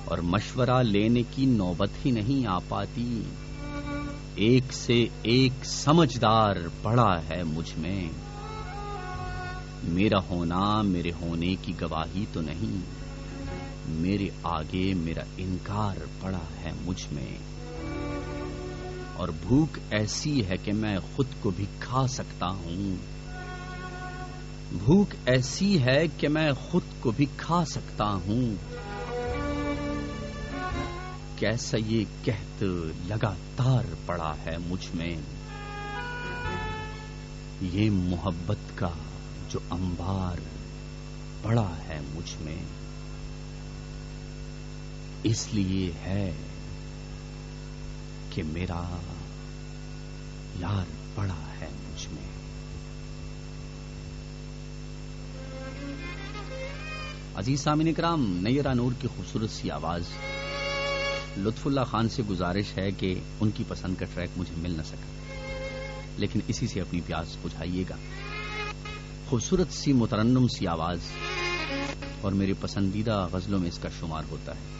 اور مشورہ لینے کی نوبت ہی نہیں آ پاتی، ایک سے ایک سمجھدار پڑا ہے مجھ میں۔ میرا ہونا میرے ہونے کی گواہی تو نہیں، میرے آگے میرا انکار پڑا ہے مجھ میں۔ اور بھوک ایسی ہے کہ میں خود کو بھی کھا سکتا ہوں۔ بھوک ایسی ہے کہ میں خود کو بھی کھا سکتا ہوں۔ کیسا یہ کہت لگاتار پڑا ہے مجھ میں۔ یہ محبت کا جو انبار پڑا ہے مجھ میں۔ اس لیے ہے کہ میرا یار پڑا ہے مجھ میں۔ عزیز سامن کرام نیرا نور کی خوبصورت سی آواز۔ لطف اللہ خان سے گزارش ہے کہ ان کی پسند کا ٹریک مجھے مل نہ سکا۔ لیکن اسی سے اپنی پیاس بجھائیے گا۔ خوبصورت سی مترنم سی آواز اور میری پسندیدہ غزلوں میں اس کا شمار ہوتا ہے۔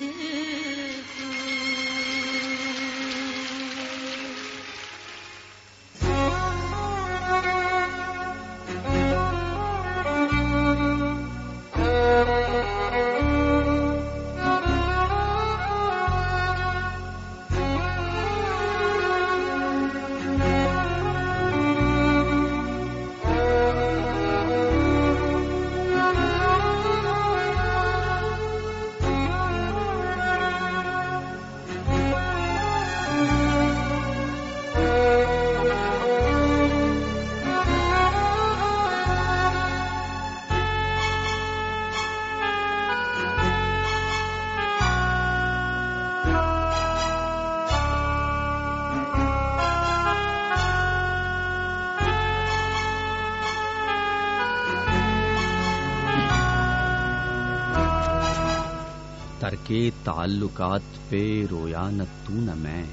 Yeah. کے تعلقات پہ رویا نہ تو نہ میں۔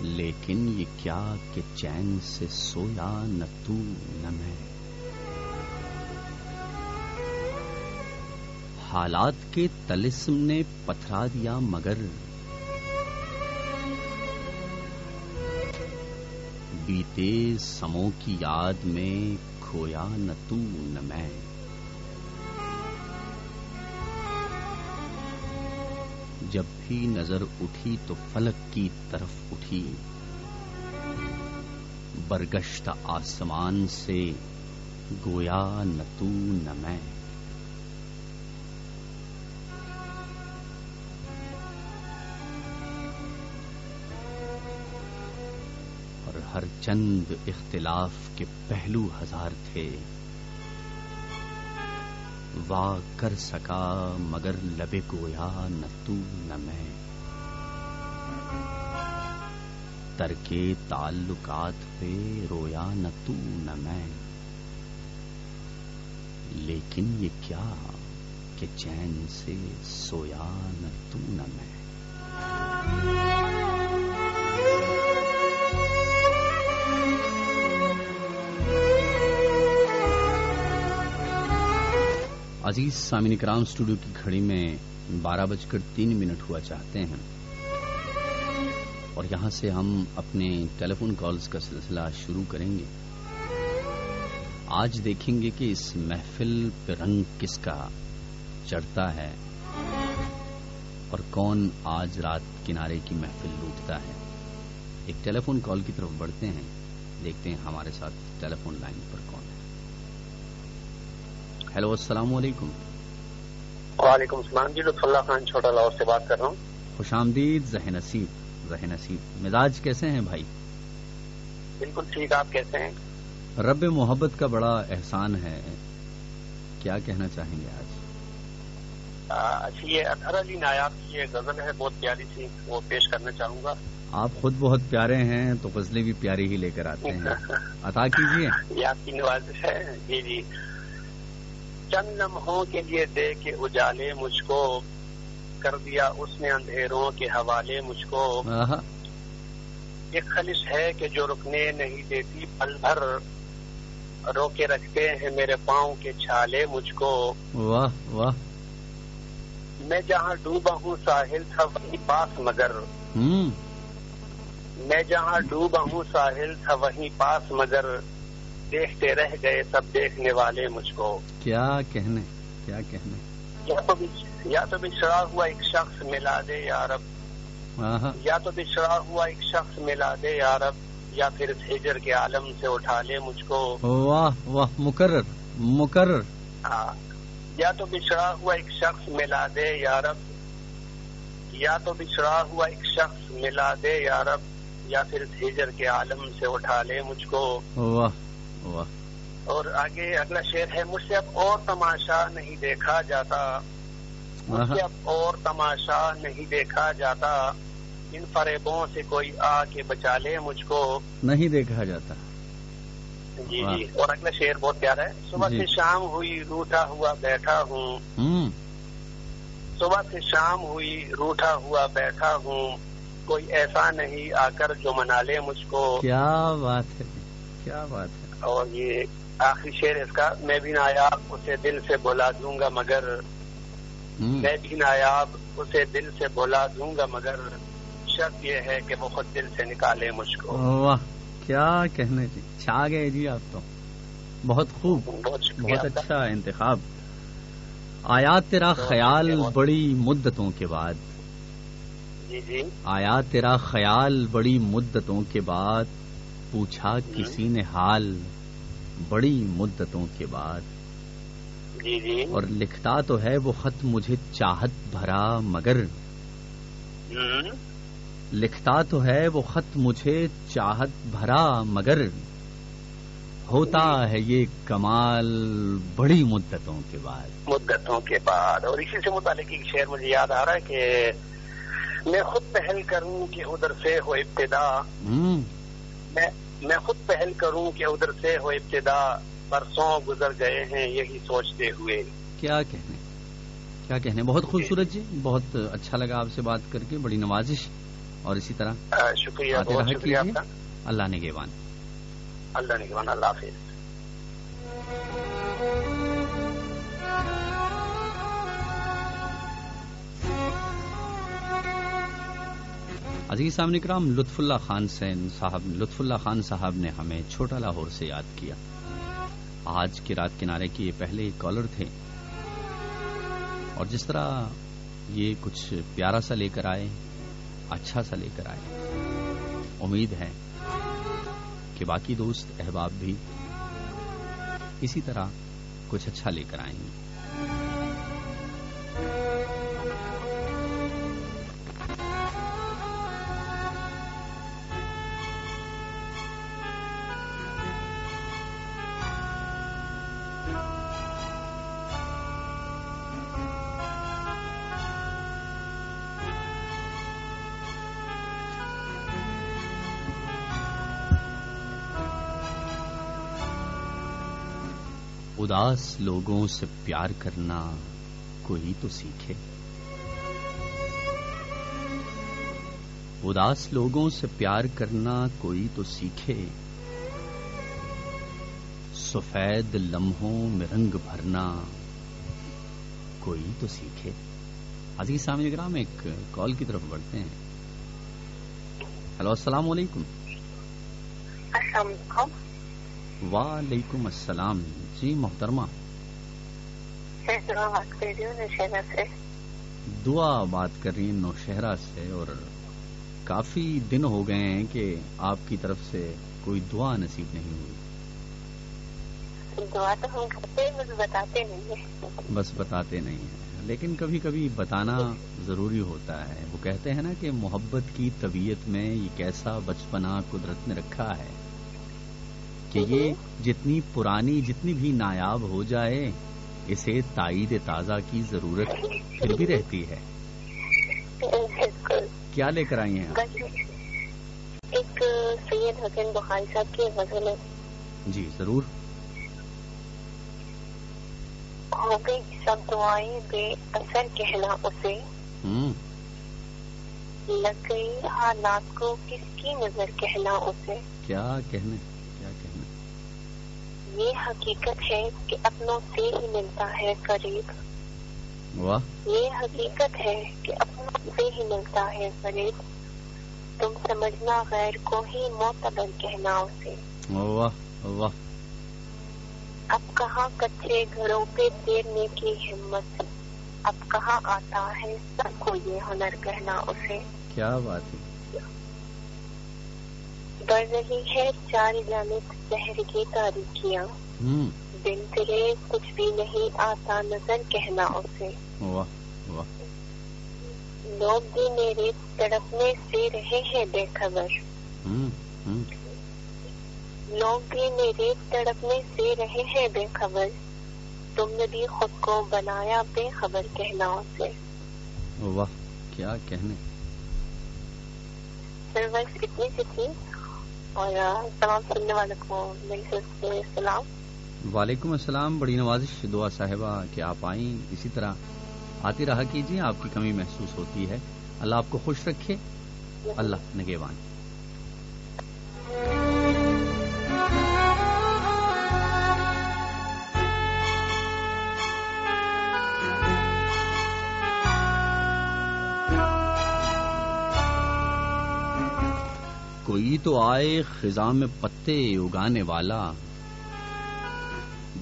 لیکن یہ کیا کہ چین سے سویا نہ تو نہ میں۔ حالات کے تلسم نے پتھرا دیا مگر بیتے سموں کی یاد میں کھویا نہ تو نہ میں۔ جب بھی نظر اٹھی تو فلک کی طرف اٹھی۔ برگشت آسمان سے گویا نہ تو نہ میں۔ اور ہر چند اختلاف کے پہلو ہزار تھے۔ وا کر سکا، مگر لبے گویا نہ تو نہ میں۔ ترکے تعلقات پہ رویا نہ تو نہ میں۔ لیکن یہ کیا کہ چین سے سویا نہ تو نہ میں۔ عزیز سامعین کرام اسٹوڈیو کی گھڑی میں بارہ بج کر تین منٹ ہوا چاہتے ہیں۔ اور یہاں سے ہم اپنے ٹیلی فون کالز کا سلسلہ شروع کریں گے۔ آج دیکھیں گے کہ اس محفل پہ رنگ کس کا چڑھتا ہے اور کون آج رات کنارے کی محفل لوٹتا ہے۔ ایک ٹیلی فون کال کی طرف بڑھتے ہیں، دیکھتے ہیں ہمارے ساتھ ٹیلی فون لائن پر کون ہے۔ ہیلو السلام علیکم. وعلیکم السلام. جی لطف اللہ خان چھوٹا لاہور سے بات کر رہا ہوں. خوش آمدید ذہ نصیب ذہ نصیب. مزاج کیسے ہیں بھائی؟ بالکل ٹھیک آپ کیسے ہیں؟ رب محبت کا بڑا احسان ہے. کیا کہنا چاہیں گے آج؟ اچھی یہ اطہر علی نایاب کی یہ غزل ہے بہت پیاری سی وہ پیش کرنا چاہوں گا. آپ خود بہت پیارے ہیں تو غزلیں بھی پیاری ہی لے کر آتے ہیں. عطا کیجیے یہ آپ کی نوازش ہے. جی جی. چند لمحوں کے لیے دے کے اجالے مجھ کو کر دیا اس نے اندھیروں کے حوالے مجھ کو۔ ایک خلش ہے کہ جو رکنے نہیں دیتی پل بھر رو کے رکھتے ہیں میرے پاؤں کے چھالے مجھ کو۔ واہ واہ۔ میں جہاں ڈوبا ہوں ساحل تھا وہیں پاس مگر۔ میں جہاں ڈوبا ہوں ساحل تھا وہیں پاس مگر۔ دیکھتے رہ گئے سب دیکھنے والے مجھ کو۔ کیا کہنے کیا کہنے؟ یا تو یا تو بچھڑا ہوا ایک شخص ملا دے یا رب۔ آہا، یا تو بچھڑا ہوا ایک شخص ملا دے یا رب یا پھر ہجر کے عالم سے اٹھا لے مجھ کو۔ واہ واہ مقرر مقرر۔ ہاں۔ یا تو بچھڑا ہوا ایک شخص ملا دے یا رب۔ یا تو بچھڑا ہوا ایک شخص ملا دے یا رب یا پھر ہجر کے عالم سے اٹھا لے مجھ کو۔ واہ اور آگے اگلا شعر ہے مجھ سے اب اور تماشا نہیں دیکھا جاتا۔ مجھ سے اب اور تماشا نہیں دیکھا جاتا۔ ان فریبوں سے کوئی آ کے بچا لے مجھ کو۔ نہیں دیکھا جاتا۔ جی۔ جی۔ اور اگلا شعر بہت پیارا ہے۔ صبح جی۔ سے شام ہوئی روٹا ہوا بیٹھا ہوں۔ صبح سے شام ہوئی روٹا ہوا بیٹھا ہوں۔ کوئی ایسا نہیں آ کر جو منا لے مجھ کو۔ کیا بات ہے۔ کیا بات ہے۔ اور یہ آخری شعر اس کا میں بھی نایاب اسے دل سے بھلا دوں گا مگر میں بھی نایاب اسے دل سے بھلا دوں گا مگر شرط یہ ہے کہ وہ خود دل سے نکالے مجھ کو۔ واہ کیا کہنے جی چھا گئے جی آپ تو۔ بہت خوب بہت۔ اچھا انتخاب۔ آیا تیرا خیال بڑی مدتوں کے بعد۔ جی جی۔ آیا تیرا خیال بڑی مدتوں کے بعد۔ پوچھا کسی نے حال بڑی مدتوں کے بعد۔ جی جی۔ اور لکھتا تو ہے وہ خط مجھے چاہت بھرا مگر۔ لکھتا تو ہے وہ خط مجھے چاہت بھرا مگر۔ ہوتا ہے یہ کمال بڑی مدتوں کے بعد۔ مدتوں کے بعد۔ اور اسی سے متعلق ایک شعر مجھے یاد آ رہا ہے کہ میں خود پہل کروں کہ ادھر سے ہو ابتدا۔ میں میں خود پہل کروں کہ ادھر سے ہو ابتدا برسوں گزر گئے ہیں یہی سوچتے ہوئے۔ کیا کہنے؟ کیا کہنے؟ بہت خوبصورت جی بہت اچھا لگا آپ سے بات کر کے بڑی نوازش۔ اور اسی طرح شکریہ کیجیے۔ کا۔ اللہ نے گیوان اللہ اللہ حافظ۔ عزیز سامنے کرام، لطف اللہ خان سین صاحب، لطف اللہ خان صاحب نے ہمیں چھوٹا لاہور سے یاد کیا۔ آج کی رات کنارے کے یہ پہلے کالر تھے۔ اور جس طرح یہ کچھ پیارا سا لے کر آئے اچھا سا لے کر آئے، امید ہے کہ باقی دوست احباب بھی اسی طرح کچھ اچھا لے کر آئیں گے۔ اداس لوگوں سے پیار کرنا کوئی تو سیکھے۔ اداس لوگوں سے پیار کرنا کوئی تو سیکھے۔ سفید لمحوں میں رنگ بھرنا کوئی تو سیکھے۔ عزیز سامع گرام ایک کال کی طرف بڑھتے ہیں۔ ہلو السلام علیکم۔ السلام علیکم۔ وعلیکم السلام۔ جی محترمہ۔ میں دعا بات کر رہی ہوں نشیرہ سے۔ دعا بات کر رہی ہیں نوشہرہ سے اور کافی دن ہو گئے ہیں کہ آپ کی طرف سے کوئی دعا نصیب نہیں ہوئی۔ دعا تو ہم کرتے ہیں بس بتاتے نہیں ہیں۔ بس بتاتے نہیں ہیں۔ لیکن کبھی کبھی بتانا ضروری ہوتا ہے۔ وہ کہتے ہیں نا کہ محبت کی طبیعت میں یہ کیسا بچپنا قدرت نے رکھا ہے۔ کہ یہ جتنی پرانی جتنی بھی نایاب ہو جائے اسے تائید تازہ کی ضرورت پھر بھی رہتی ہے۔ کیا لے کر آئی ہیں ایک سید حسین بخاری صاحب کی غزل ہے۔ جی ضرور۔ ہو گئی سب دعائیں بے اثر کہنا اسے۔ لگ گئی حالات کو کس کی نظر کہنا اسے؟ کیا کہنے یہ حقیقت ہے کہ اپنوں سے ہی ملتا ہے قریب واہ۔ یہ حقیقت ہے کہ اپنوں سے ہی ملتا ہے قریب تم سمجھنا غیر کو ہی معتبر کہنا اسے واہ واہ۔ اب کہاں کچے گھروں پہ تیرنے کی ہمت؟ اب کہاں آتا ہے سب کو یہ ہنر کہنا اسے۔ کیا بات ہے۔ بڑھ رہی ہے چار جانب شہر کی تاریکیاں۔ ہوں۔ دن تیرے کچھ بھی نہیں آتا نظر کہنا اسے۔ لوگ بھی میرے تڑپنے سے رہے ہیں بے خبر۔ لوگ بھی میرے تڑپنے سے رہے ہیں بے خبر۔ تم نے بھی خود کو بنایا بے خبر کہنا اسے۔ واہ کیا کہنے۔ سر بس اتنی سی تھی۔ اور تمام سننے والوں کو میری سے وعلیکم السلام، بڑی نوازش، دعا صاحبہ کہ آپ آئیں۔ اسی طرح آتی رہا کیجیے آپ کی کمی محسوس ہوتی ہے۔ اللہ آپ کو خوش رکھے۔ اللہ نگیوان کوئی تو آئے خزاں میں پتے اگانے والا۔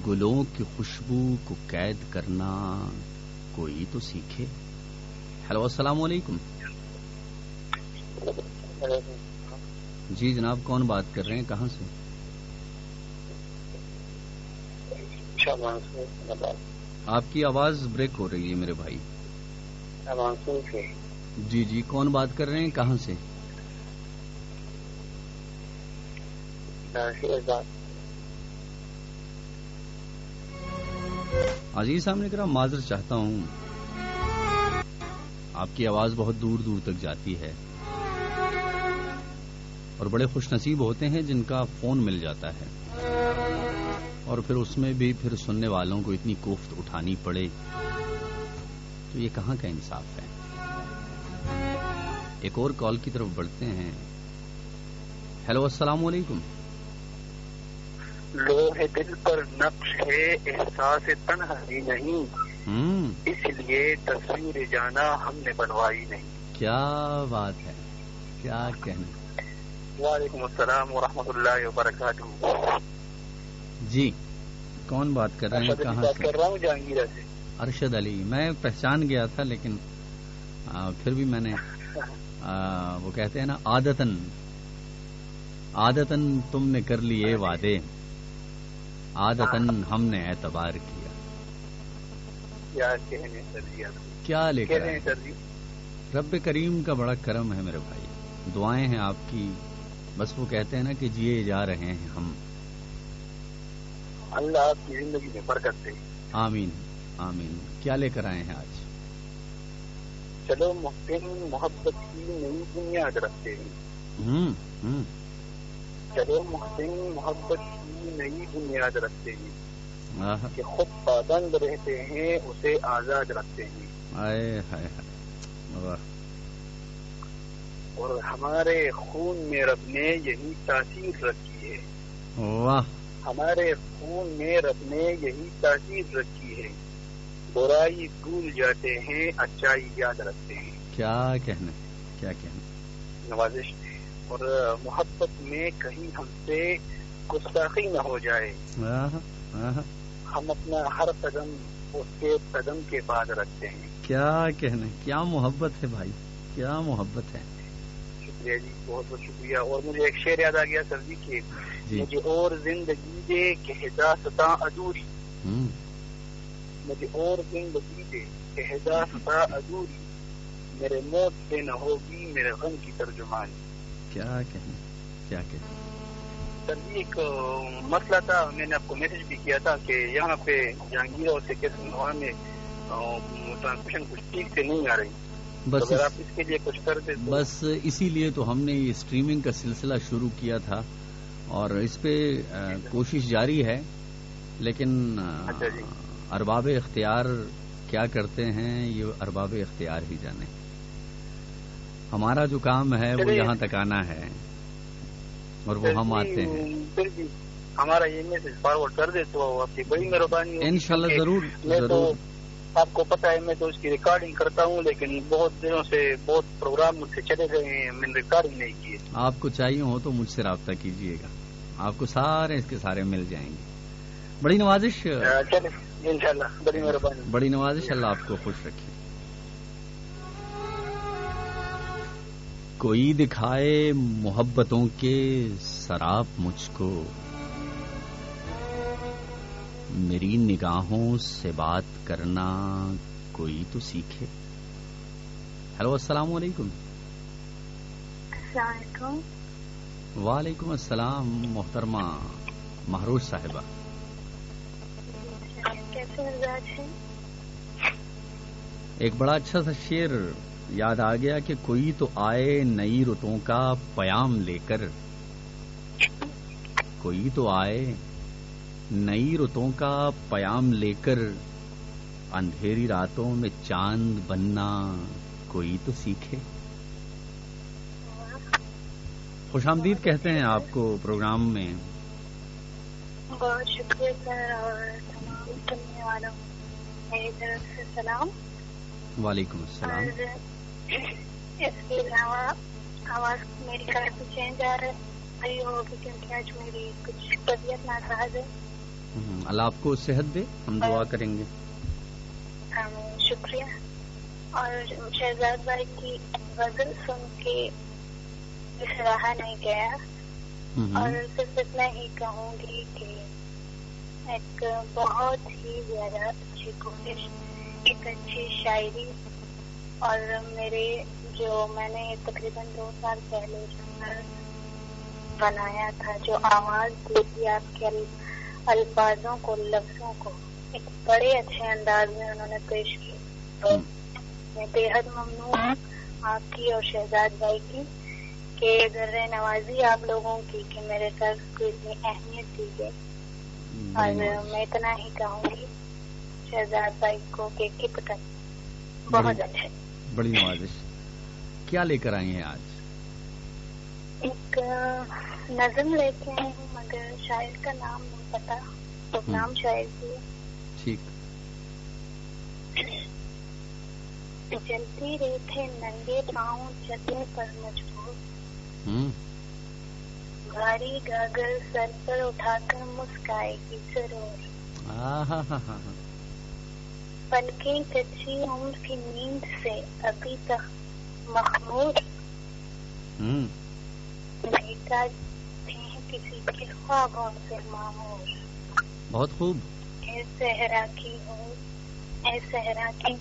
گلوں کی خوشبو کو قید کرنا کوئی تو سیکھے۔ ہیلو السلام علیکم۔ جی جناب کون بات کر رہے ہیں؟ کہاں سے؟ آپ کی آواز بریک ہو رہی ہے میرے بھائی۔ جی جی کون بات کر رہے ہیں؟ کہاں سے؟ عزیز صاحب نے کرا معذر چاہتا ہوں۔ آپ کی آواز بہت دور دور تک جاتی ہے۔ اور بڑے خوش نصیب ہوتے ہیں جن کا فون مل جاتا ہے۔ اور پھر اس میں بھی پھر سننے والوں کو اتنی کوفت اٹھانی پڑے۔ تو یہ کہاں کا انصاف ہے؟ ایک اور کال کی طرف بڑھتے ہیں۔ ہیلو، السلام علیکم۔ لوہ دل پر نقش ہے احساس تنہائی نہیں۔ اس لیے تصویر جانا ہم نے بنوائی نہیں۔ کیا بات ہے۔ کیا کہنا۔ وعلیکم السلام ورحمۃ اللہ وبرکاتہ۔ جی کون بات کر رہے ہیں؟ کہاں بات کر رہا ہوں جہانگیرہ سے۔ ارشد علی میں پہچان گیا تھا لیکن پھر بھی میں نے وہ کہتے ہیں نا عادتن عادتن تم نے کر لیے وعدے۔ عادتن ہم نے اعتبار کیا۔ کیا جی لے کر جی۔ رب کریم کا بڑا کرم ہے میرے بھائی۔ دعائیں ہیں آپ کی۔ بس وہ کہتے ہیں نا کہ جیے جا رہے ہیں ہم۔ اللہ آپ کی زندگی میں برکت دے۔ آمین۔ آمین۔ کیا لے کر آئے ہیں آج؟ چلو محبت کی نئی بنیاد رکھتے ہیں چلو محسن محبت کی نئی بنیاد رکھتے ہیں۔ کہ خود پابند رہتے ہیں اسے آزاد رکھتے ہیں۔ آئے ہائے واہ۔ اور ہمارے خون میں رب نے یہی تاثیر رکھی ہے۔ واہ۔ ہمارے خون میں رب نے یہی تاثیر رکھی ہے۔ برائی بھول جاتے ہیں اچائی یاد رکھتے ہیں۔ کیا کہنا کیا کہنا نوازش۔ اور محبت میں کہیں ہم سے گستاخی نہ ہو جائے۔ آہا، آہا، ہم اپنا ہر قدم اس کے قدم کے بعد رکھتے ہیں۔ کیا کہنا کیا محبت ہے بھائی؟ کیا محبت ہے؟ شکریہ جی بہت بہت شکریہ۔ اور مجھے ایک شعر یاد آ گیا سر جی کہ جی۔ مجھے اور زندگی دے کہ ہداستا ادھوری۔ مجھے اور زندگی دے کہ ہداستا ادھوری۔ میرے موت سے نہ ہوگی میرے غم کی ترجمانی کیا کہنا کیا کہنا سر جی ایک مسئلہ تھا میں نے آپ کو میسج بھی کیا تھا کہ یہاں پہ جہانگیر اور میں ٹرانسمیشن کچھ ٹھیک سے نہیں آ رہی۔ بس اگر آپ اس کے لیے کچھ کر دیں بس اسی لیے تو ہم نے یہ اسٹریمنگ کا سلسلہ شروع کیا تھا اور اس پہ آ، کوشش جاری ہے۔ لیکن اچھا جی۔ ارباب اختیار کیا کرتے ہیں یہ ارباب اختیار ہی جانے۔ ہمارا جو کام ہے وہ۔ یہاں تک آنا ہے اور وہ ہم آتے ہیں۔ ہمارا یہ میسج فارورڈ کر دے تو آپ کی بڑی مہربانی ہوگی، انشاءاللہ کیونکہ ضرور میں تو ضرور۔ آپ کو پتا ہے میں تو اس کی ریکارڈنگ کرتا ہوں لیکن بہت دنوں سے بہت پروگرام مجھ سے چلے گئے ہیں میں نے ریکارڈنگ نہیں کی آپ کو چاہیے ہو تو مجھ سے رابطہ کیجیے گا۔ آپ کو سارے اس کے سارے مل جائیں گے۔ بڑی نوازش۔ ان شاء اللہ بڑی مہربانی۔ بڑی نوازش اللہ آپ کو خوش رکھے۔ کوئی دکھائے محبتوں کے سراب مجھ کو۔ میری نگاہوں سے بات کرنا کوئی تو سیکھے۔ ہیلو السلام علیکم۔ السلام علیکم۔ وعلیکم السلام محترمہ محروش صاحبہ۔ ایک بڑا اچھا سا شعر یاد آ گیا کہ کوئی تو آئے نئی رتوں کا پیام لے کر۔ کوئی تو آئے نئی رتوں کا پیام لے کر۔ اندھیری راتوں میں چاند بننا کوئی تو سیکھے۔ خوش آمدید کہتے ہیں آپ کو پروگرام میں۔ بہت شکریہ سر اور تمام سننے والوں میری طرف سے سلام۔ وعلیکم السلام۔ اس کے علاوہ آواز میری کافی چینج آ رہا ہے ہوگی کیونکہ آج میری کچھ طبیعت ناساز ہے اللہ آپ کو صحت دے ہم دعا کریں گے شکریہ اور شہزاد بھائی کی غزل سن کے رہا نہیں گیا اور صرف اتنا ہی کہوں گی کہ ایک بہت ہی زیادہ اچھی کوشش ایک اچھی شاعری اور میرے جو میں نے تقریباً دو سال پہلے بنایا تھا جو آواز دی تھی آپ کے ال- الفاظوں کو لفظوں کو ایک بڑے اچھے انداز میں انہوں نے پیش کی۔ تو میں بے حد ممنون ہوں آپ کی اور شہزاد بھائی کی کہ ذرے نوازی آپ لوگوں کی کہ میرے سر کو اتنی اہمیت دی گئی۔ اور۔ میں اتنا ہی کہوں گی شہزاد بھائی کو کہ تک بہت۔ اچھے۔ بڑی نوازش۔ کیا لے کر آئی ہیں آج؟ ایک نظم لے کے آئی ہوں مگر شاعر کا نام نہیں پتا۔ تو۔ نام شاعر کی ٹھیک۔ چلتی رہے تھے ننگے پاؤں چلنے پر مجبور۔ بھاری گاگر سر پر اٹھا کر مسکائے گی ضرور۔ پلکیں کچی عمر کی نیند سے ابھی تک مخمور بیٹا کسی کے خوابوں سے معمور بہت خوب۔ اے صحرا کی ہوں اے صحرا کی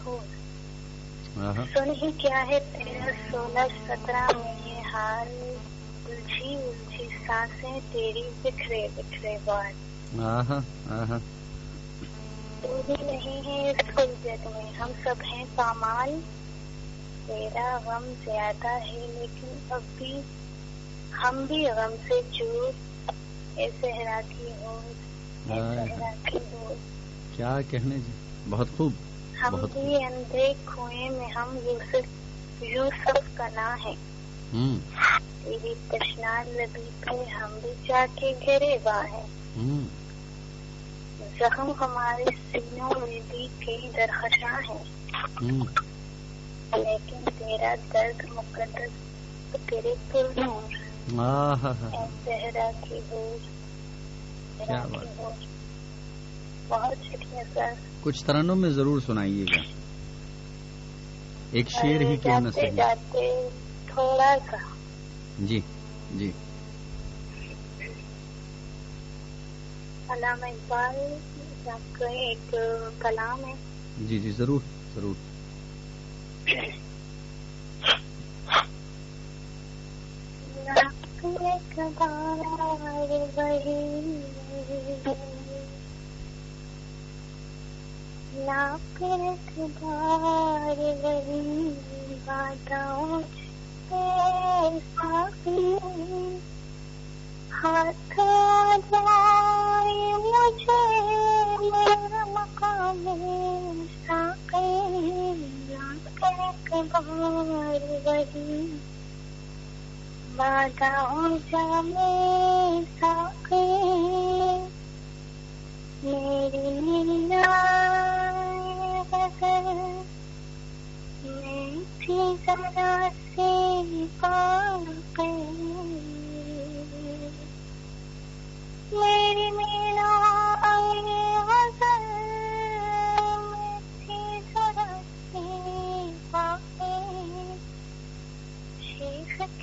آہا، سن ہی کیا ہے تیرا سولہ سترہ میں یہ حال۔ الجھی الجھی سانسیں تیری بکھرے بکھرے بال نہیں ہے میں۔ ہم سب ہیں پامال تیرا غم زیادہ ہے لیکن اب بھی ہم بھی غم سے چور اے صحرا کی ہوں کیا کہنے جی؟ بہت خوب ہم بھی اندھے کنویں میں ہم یوسف یوسف کا نام ہے تیری لبی پہ ہم بھی جا کے گھرے با ہیں۔ زخم ہمارے سینوں میں بھی کئی درخشاں ہیں۔ لیکن تیرا درد مقدس تیرے پر صحرا کی کیا ہور بہت شکریہ سر۔ کچھ ترنم میں ضرور سنائیے گا۔ ایک شعر ہی کیوں نہ جاتے تھوڑا سا۔ جی جی۔ علامہ اقبال کا ایک کلام ہے۔ جی جی ضرور ضرور۔ لاکھ وہی باتوں ساقی ہاتھ آ جائے مجھے میرا مقام ساقی لاکھ ایک بار وہی باداؤں جامے ساقی میری نینا غزل المجرمين وأولي وذنب في سلسي فقير شيخ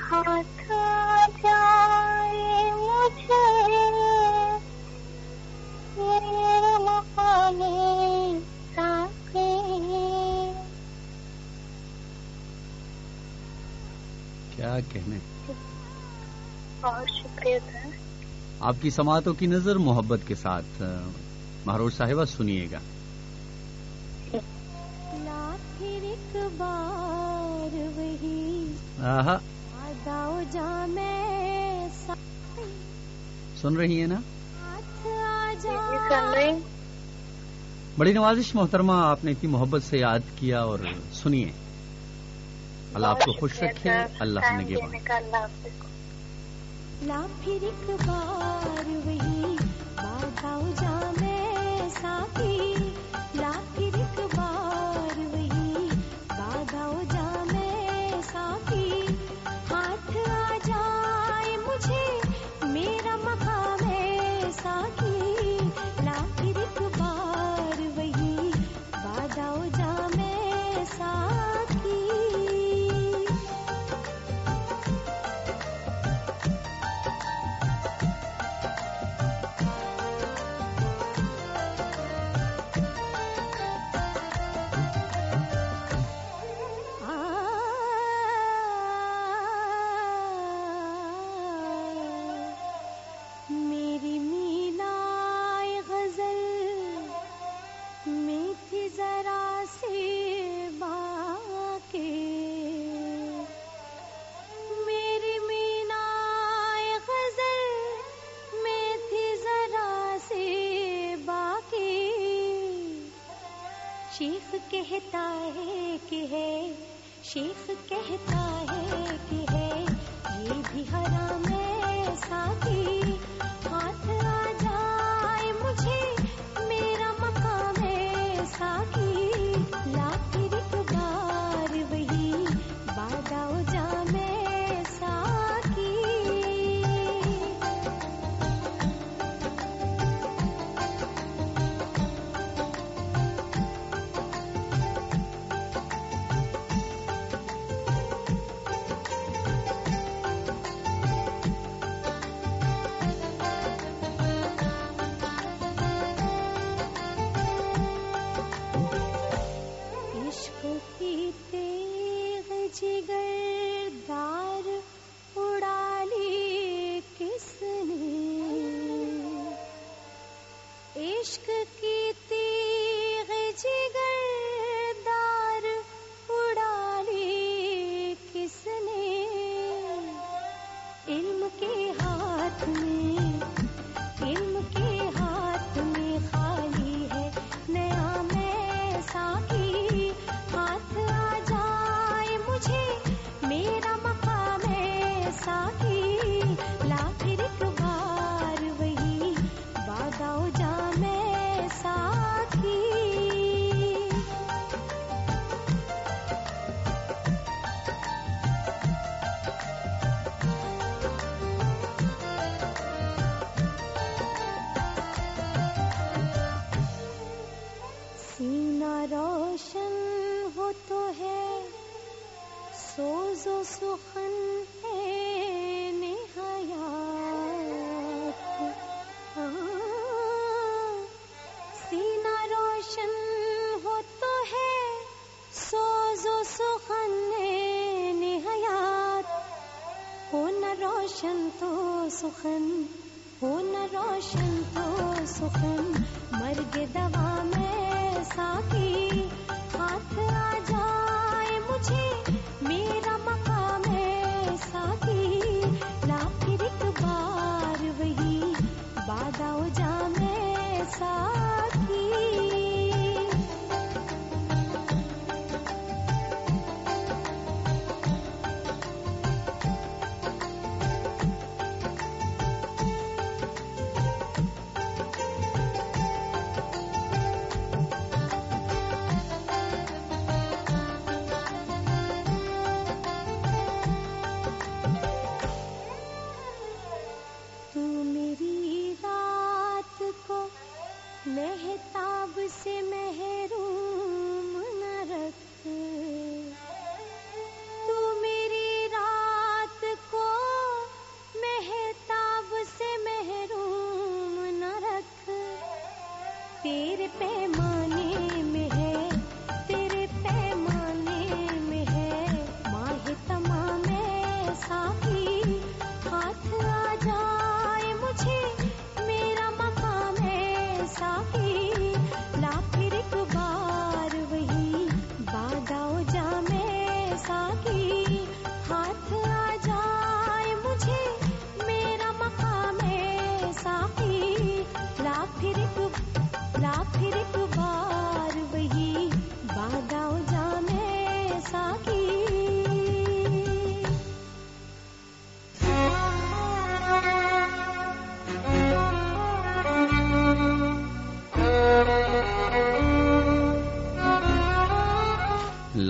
ہاتھ آ جائے مجھے میرا مقام ہاتھ جائے مجھے میرے مقام ساقی کیا کہنے بہت شکریہ آپ کی سماعتوں کی نظر محبت کے ساتھ مہروز صاحبہ سنیے گا۔ پھر ایک بار وہی۔ آہا۔ آداؤ جا میں سن رہی ہیں نا؟ جی جی۔ بڑی نوازش محترمہ آپ نے اتنی محبت سے یاد کیا اور سنیے۔ اللہ آپ کو خوش رکھے اللہ ٹائم نگہبان دینے کا اللہ حافظ لا پھر ایک بار وہی باداؤ جا میں ساقی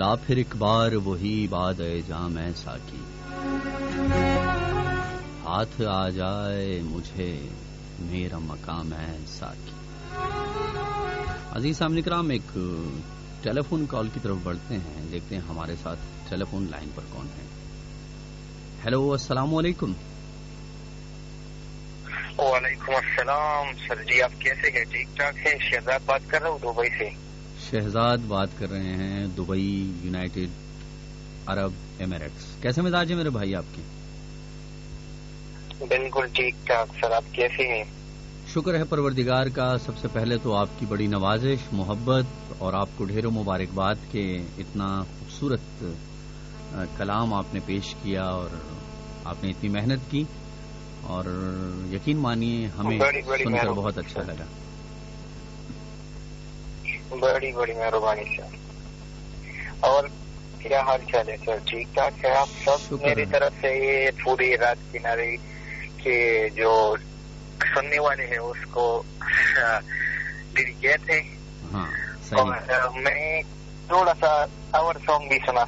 لا پھر ایک بار وہی باد جام میں ساکی۔ ہاتھ آ جائے مجھے، میرا مقام ہے ساکی۔ عزیز سامنے کرام، ایک ٹیلی فون کال کی طرف بڑھتے ہیں۔ دیکھتے ہیں ہمارے ساتھ ٹیلی فون لائن پر کون ہے۔ ہیلو، السلام علیکم۔ وعلیکم السلام۔ سر جی آپ کیسے ہیں؟ ٹھیک ٹھاک ہیں؟ شہزاد بات کر رہا ہوں دبئی سے۔ شہزاد بات کر رہے ہیں دبئی یونائٹڈ عرب ایمریٹس کیسے مزاج ہے میرے بھائی آپ کے؟ بالکل ٹھیک ٹھاک سر آپ کیسے ہیں؟ شکر ہے پروردگار کا۔ سب سے پہلے تو آپ کی بڑی نوازش محبت اور آپ کو ڈھیروں مبارکباد کے اتنا خوبصورت کلام آپ نے پیش کیا اور آپ نے اتنی محنت کی۔ اور یقین مانیے ہمیں بڑی- بڑی سن کر بہت اچھا۔ لگا۔ بڑی بڑی مہربانی سر اور کیا حال چال ہے سر؟ ٹھیک ٹھاک ہے آپ سب؟ میری۔ طرف سے یہ پوری رات کنارے کے جو سننے والے ہیں اس کو ڈیڈیکیٹ ہے ہاں اور میں تھوڑا سا اور سانگ بھی سنا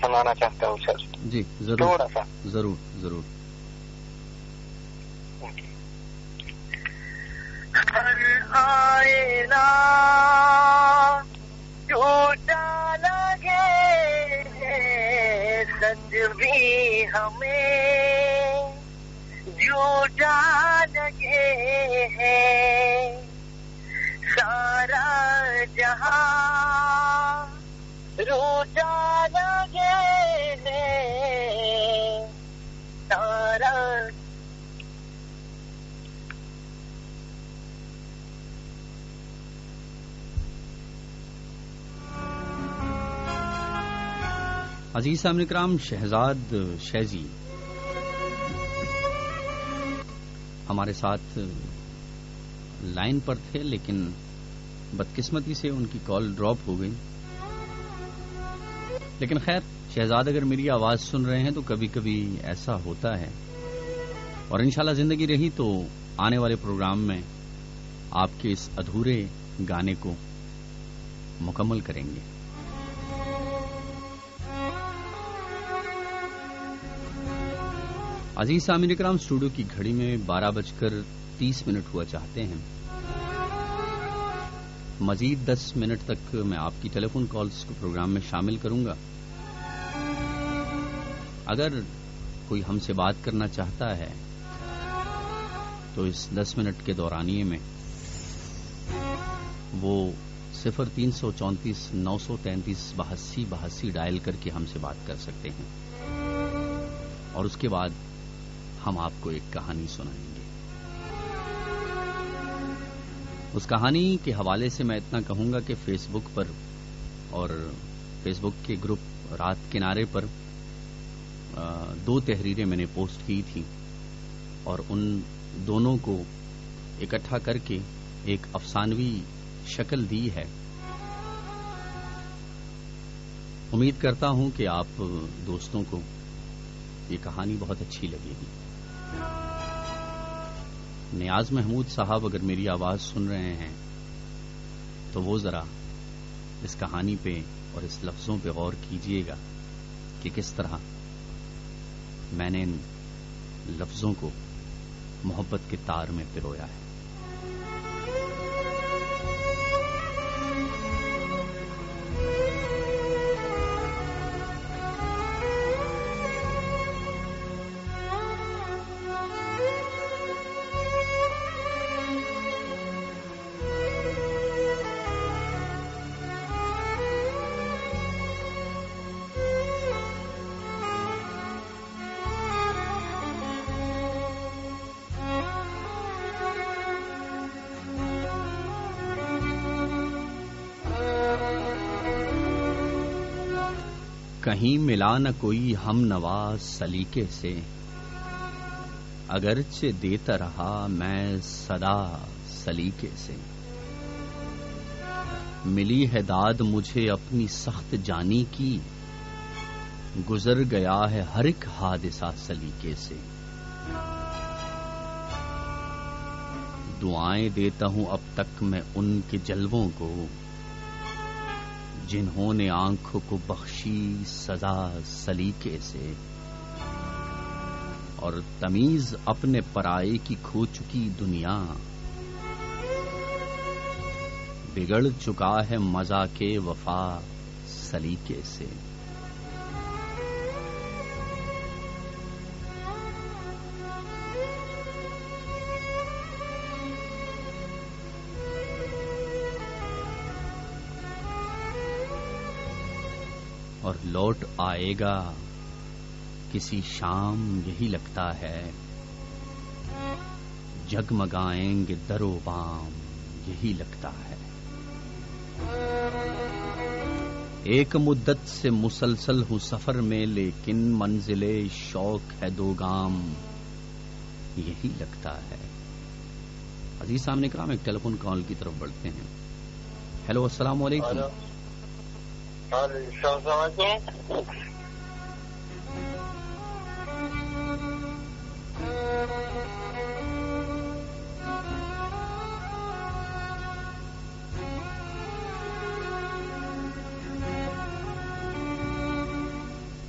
سنانا چاہتا ہوں سر۔ جی ضرور۔ تھوڑا سا۔ ضرور ضرور۔ ہر آئینہ ٹوٹا لگے سچ بھی ہمیں۔ جھوٹا لگے ہے سارا جہاں۔ روٹا لگے ہے سارا عزیز سامنے کرام، شہزاد شہزی ہمارے ساتھ لائن پر تھے، لیکن بدقسمتی سے ان کی کال ڈراپ ہو گئی۔ لیکن خیر، شہزاد اگر میری آواز سن رہے ہیں تو کبھی کبھی ایسا ہوتا ہے۔ اور انشاءاللہ زندگی رہی تو آنے والے پروگرام میں آپ کے اس ادھورے گانے کو مکمل کریں گے۔ عزیز سامعین کرام اسٹوڈیو کی گھڑی میں بارہ بج کر تیس منٹ ہوا چاہتے ہیں۔ مزید دس منٹ تک میں آپ کی ٹیلی فون کالز کو پروگرام میں شامل کروں گا۔ اگر کوئی ہم سے بات کرنا چاہتا ہے، تو اس دس منٹ کے دورانیے میں وہ صفر تین سو چونتیس، نو سو تینتیس بہسی بہسی ڈائل کر کے ہم سے بات کر سکتے ہیں۔ اور اس کے بعد ہم آپ کو ایک کہانی سنائیں گے۔ اس کہانی کے حوالے سے میں اتنا کہوں گا کہ فیس بک پر اور فیس بک کے گروپ رات کنارے پر دو تحریریں میں نے پوسٹ کی تھی اور ان دونوں کو اکٹھا کر کے ایک افسانوی شکل دی ہے۔ امید کرتا ہوں کہ آپ دوستوں کو یہ کہانی بہت اچھی لگے گی۔ نیاز محمود صاحب اگر میری آواز سن رہے ہیں، تو وہ ذرا اس کہانی پہ اور اس لفظوں پہ غور کیجیے گا کہ کس طرح میں نے ان لفظوں کو محبت کے تار میں پرویا ہے۔ ملا نہ کوئی ہم نواز سلیقے سے۔ اگرچہ دیتا رہا میں صدا سلیقے سے۔ ملی ہے داد مجھے اپنی سخت جانی کی۔ گزر گیا ہے ہر ایک حادثہ سلیقے سے۔ دعائیں دیتا ہوں اب تک میں ان کے جلووں کو۔ جنہوں نے آنکھوں کو بخشی سزا سلیقے سے۔ اور تمیز اپنے پرائے کی کھو چکی دنیا۔ بگڑ چکا ہے مزہ کے وفا سلیقے سے۔ لوٹ آئے گا۔ کسی شام یہی لگتا ہے۔ جگمگائیں گے درو بام، یہی لگتا ہے۔ ایک مدت سے مسلسل ہوں سفر میں، لیکن منزل شوق ہے دو گام۔ یہی لگتا ہے۔ عزیز سامنے کرام، ایک ٹیلی فون کال کی طرف بڑھتے ہیں۔ ہیلو، السلام علیکم۔ السلام علیکم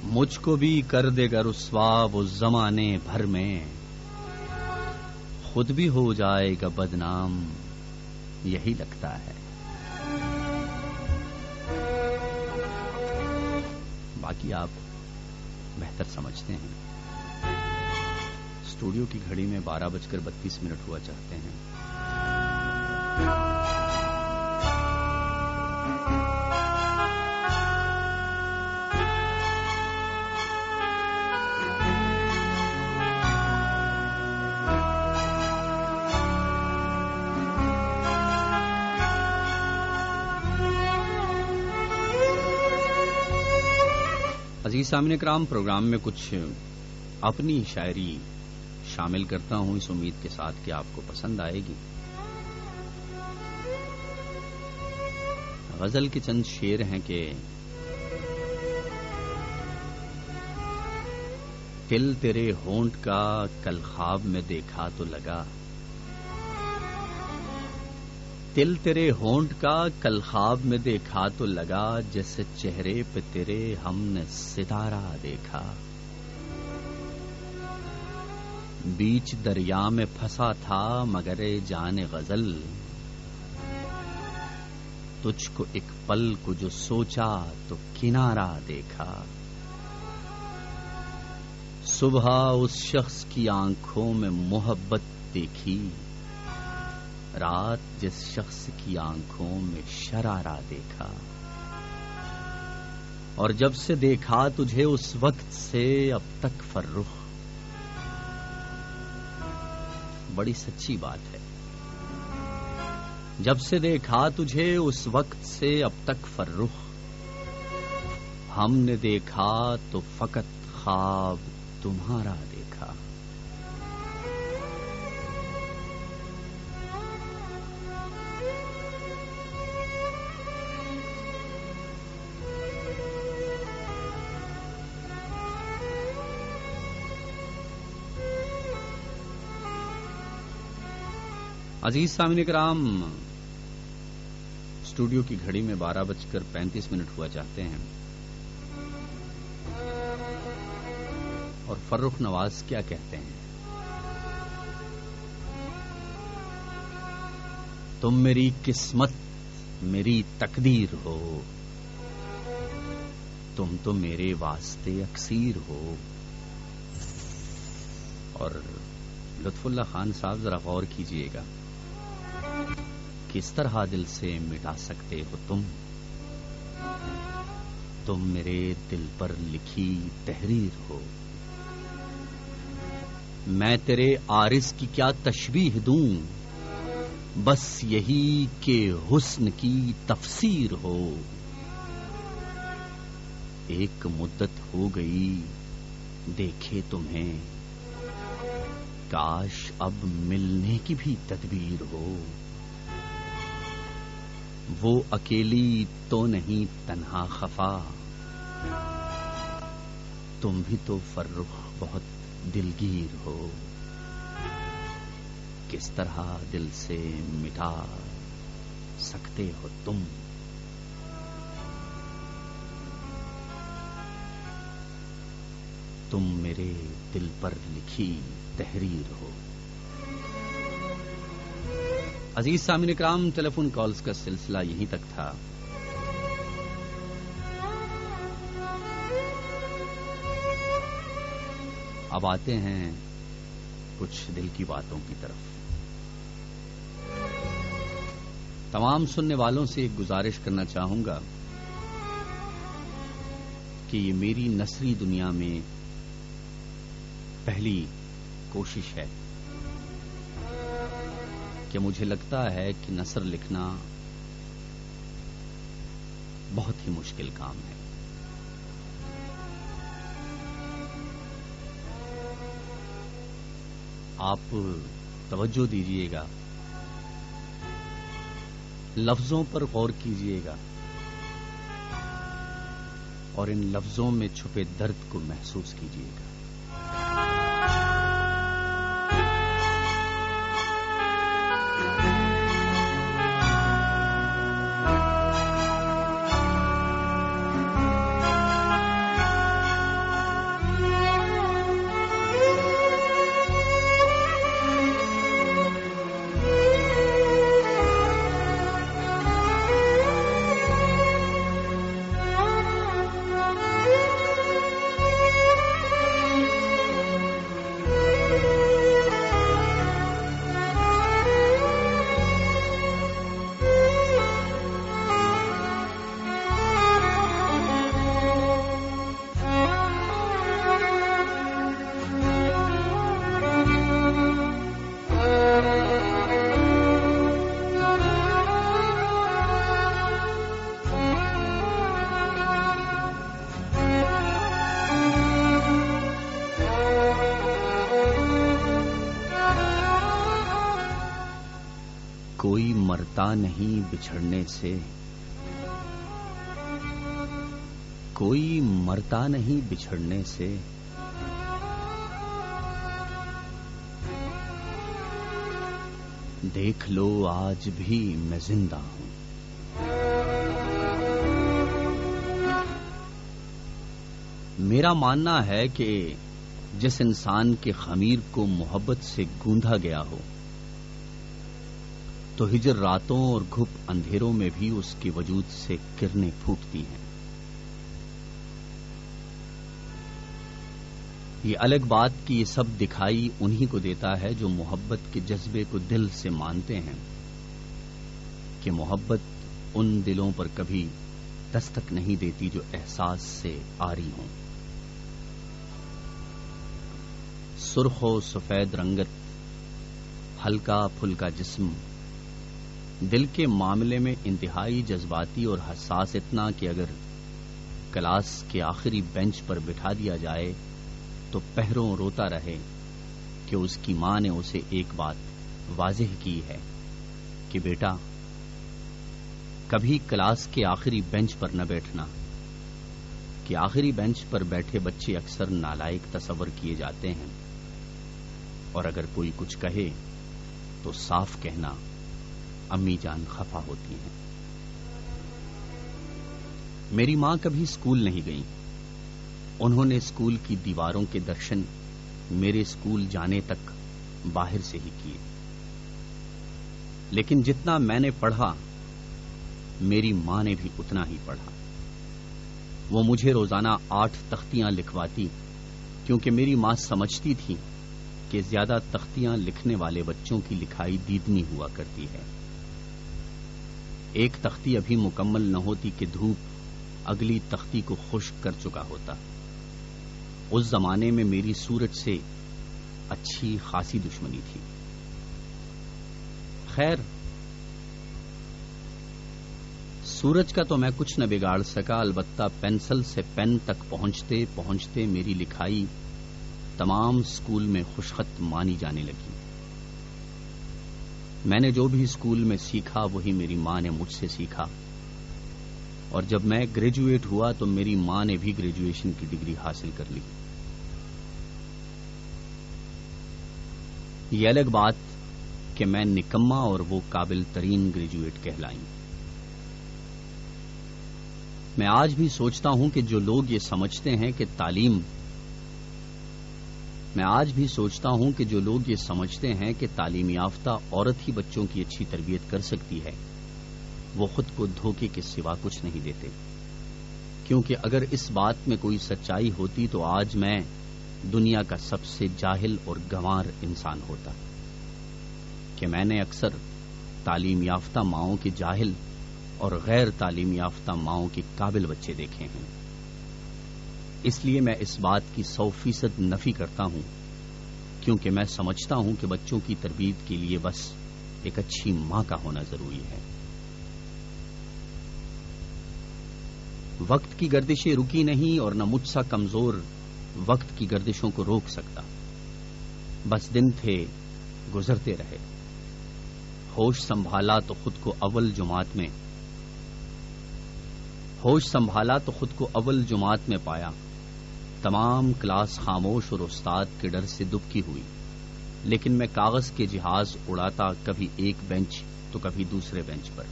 مجھ کو بھی کر دے گا رسوا وہ زمانے بھر میں۔ خود بھی ہو جائے گا بدنام، یہی لگتا ہے۔ باقی آپ بہتر سمجھتے ہیں۔ اسٹوڈیو کی گھڑی میں بارہ بج کر بتیس منٹ ہوا چاہتے ہیں۔ عزیز سامنے کرام پروگرام میں کچھ اپنی شاعری شامل کرتا ہوں۔ اس امید کے ساتھ کہ آپ کو پسند آئے گی۔ غزل کے چند شعر ہیں کہ دل تیرے ہونٹ کا کل خواب میں دیکھا تو لگا۔ دل تیرے ہونٹ کا کل خواب میں دیکھا تو لگا جیسے چہرے پہ تیرے ہم نے ستارہ دیکھا۔ بیچ دریا میں پھنسا تھا مگر جان غزل۔ تجھ کو ایک پل کو جو سوچا تو کنارہ دیکھا۔ صبح اس شخص کی آنکھوں میں محبت دیکھی۔ رات جس شخص کی آنکھوں میں شرارہ دیکھا۔ اور جب سے دیکھا تجھے اس وقت سے اب تک فرخ۔ بڑی سچی بات ہے۔ جب سے دیکھا تجھے اس وقت سے اب تک فرخ۔ ہم نے دیکھا تو فقط خواب تمہارا عزیز سامنے کرام، اسٹوڈیو کی گھڑی میں بارہ بج کر پینتیس منٹ ہوا چاہتے ہیں۔ اور فرخ نواز کیا کہتے ہیں؟ تم میری قسمت، میری تقدیر ہو۔ تم تو میرے واسطے اکثیر ہو۔ اور لطف اللہ خان صاحب ذرا غور کیجیے گا۔ کس طرح دل سے مٹا سکتے ہو تم؟ تم میرے دل پر لکھی تحریر ہو۔ میں تیرے آرس کی کیا تشبیح دوں؟ بس یہی کہ حسن کی تفسیر ہو۔ ایک مدت ہو گئی، دیکھے تمہیں۔ کاش اب ملنے کی بھی تدبیر ہو۔ وہ اکیلی تو نہیں، تنہا خفا۔ تم بھی تو فرخ بہت دلگیر ہو۔ کس طرح دل سے مٹا سکتے ہو تم؟ تم میرے دل پر لکھی تحریر ہو۔ عزیز سامن کرام ٹیلی فون کالز کا سلسلہ یہیں تک تھا۔ اب آتے ہیں کچھ دل کی باتوں کی طرف۔ تمام سننے والوں سے ایک گزارش کرنا چاہوں گا کہ یہ میری نثری دنیا میں پہلی کوشش ہے۔ کہ مجھے لگتا ہے کہ نثر لکھنا بہت ہی مشکل کام ہے۔ آپ توجہ دیجیے گا۔ لفظوں پر غور کیجیے گا۔ اور ان لفظوں میں چھپے درد کو محسوس کیجیے گا۔ نہیں بچھڑنے سے کوئی مرتا نہیں بچھڑنے سے دیکھ لو آج بھی میں زندہ ہوں۔ میرا ماننا ہے کہ جس انسان کے خمیر کو محبت سے گوندا گیا ہو تو ہجر راتوں اور گھپ اندھیروں میں بھی اس کے وجود سے کرنیں پھوٹتی ہیں۔ یہ الگ بات کی یہ سب دکھائی انہی کو دیتا ہے جو محبت کے جذبے کو دل سے مانتے ہیں، کہ محبت ان دلوں پر کبھی دستک نہیں دیتی جو احساس سے آری ہوں۔ سرخ و سفید رنگت، ہلکا پھلکا جسم دل کے معاملے میں انتہائی جذباتی اور حساس اتنا کہ اگر کلاس کے آخری بینچ پر بٹھا دیا جائے تو پہروں روتا رہے کہ اس کی ماں نے اسے ایک بات واضح کی ہے کہ بیٹا، کبھی کلاس کے آخری بینچ پر نہ بیٹھنا، کہ آخری بینچ پر بیٹھے بچے اکثر نالائق تصور کیے جاتے ہیں، اور اگر کوئی کچھ کہے تو صاف کہنا۔ امی جان خفا ہوتی ہیں۔ میری ماں کبھی اسکول نہیں گئی انہوں نے اسکول کی دیواروں کے درشن میرے اسکول جانے تک باہر سے ہی کیے۔ لیکن جتنا میں نے پڑھا، میری ماں نے بھی اتنا ہی پڑھا۔ وہ مجھے روزانہ آٹھ تختیاں لکھواتی، کیونکہ میری ماں سمجھتی تھی کہ زیادہ تختیاں لکھنے والے بچوں کی لکھائی دیدنی ہوا کرتی ہے۔ ایک تختی ابھی مکمل نہ ہوتی کہ دھوپ اگلی تختی کو خشک کر چکا ہوتا۔ اس زمانے میں میری سورج سے اچھی خاصی دشمنی تھی۔ خیر، سورج کا تو میں کچھ نہ بگاڑ سکا، البتہ پینسل سے پین تک پہنچتے پہنچتے میری لکھائی تمام اسکول میں خوشخط مانی جانے لگی۔ میں نے جو بھی اسکول میں سیکھا، وہی میری ماں نے مجھ سے سیکھا۔ اور جب میں گریجویٹ ہوا تو میری ماں نے بھی گریجویشن کی ڈگری حاصل کر لی۔ یہ الگ بات کہ میں نکما اور وہ قابل ترین گریجویٹ کہلائیں۔ میں آج بھی سوچتا ہوں کہ جو لوگ یہ سمجھتے ہیں کہ تعلیم میں آج بھی سوچتا ہوں کہ جو لوگ یہ سمجھتے ہیں کہ تعلیم یافتہ عورت ہی بچوں کی اچھی تربیت کر سکتی ہے، وہ خود کو دھوکے کے سوا کچھ نہیں دیتے۔ کیونکہ اگر اس بات میں کوئی سچائی ہوتی تو آج میں دنیا کا سب سے جاہل اور گنوار انسان ہوتا۔ کہ میں نے اکثر تعلیم یافتہ ماؤں کے جاہل اور غیر تعلیم یافتہ ماؤں کے قابل بچے دیکھے ہیں۔ اس لیے میں اس بات کی سو فیصد نفی کرتا ہوں، کیونکہ میں سمجھتا ہوں کہ بچوں کی تربیت کے لیے بس ایک اچھی ماں کا ہونا ضروری ہے۔ وقت کی گردشیں رکی نہیں اور نہ مجھ سا کمزور وقت کی گردشوں کو روک سکتا۔ بس دن تھے، گزرتے رہے۔ ہوش سنبھالا تو خود کو اول جماعت میں۔ ہوش سنبھالا تو خود کو اول جماعت میں پایا۔ تمام کلاس خاموش اور استاد کے ڈر سے دبکی ہوئی، لیکن میں کاغذ کے جہاز اڑاتا کبھی ایک بینچ تو کبھی دوسرے بینچ پر۔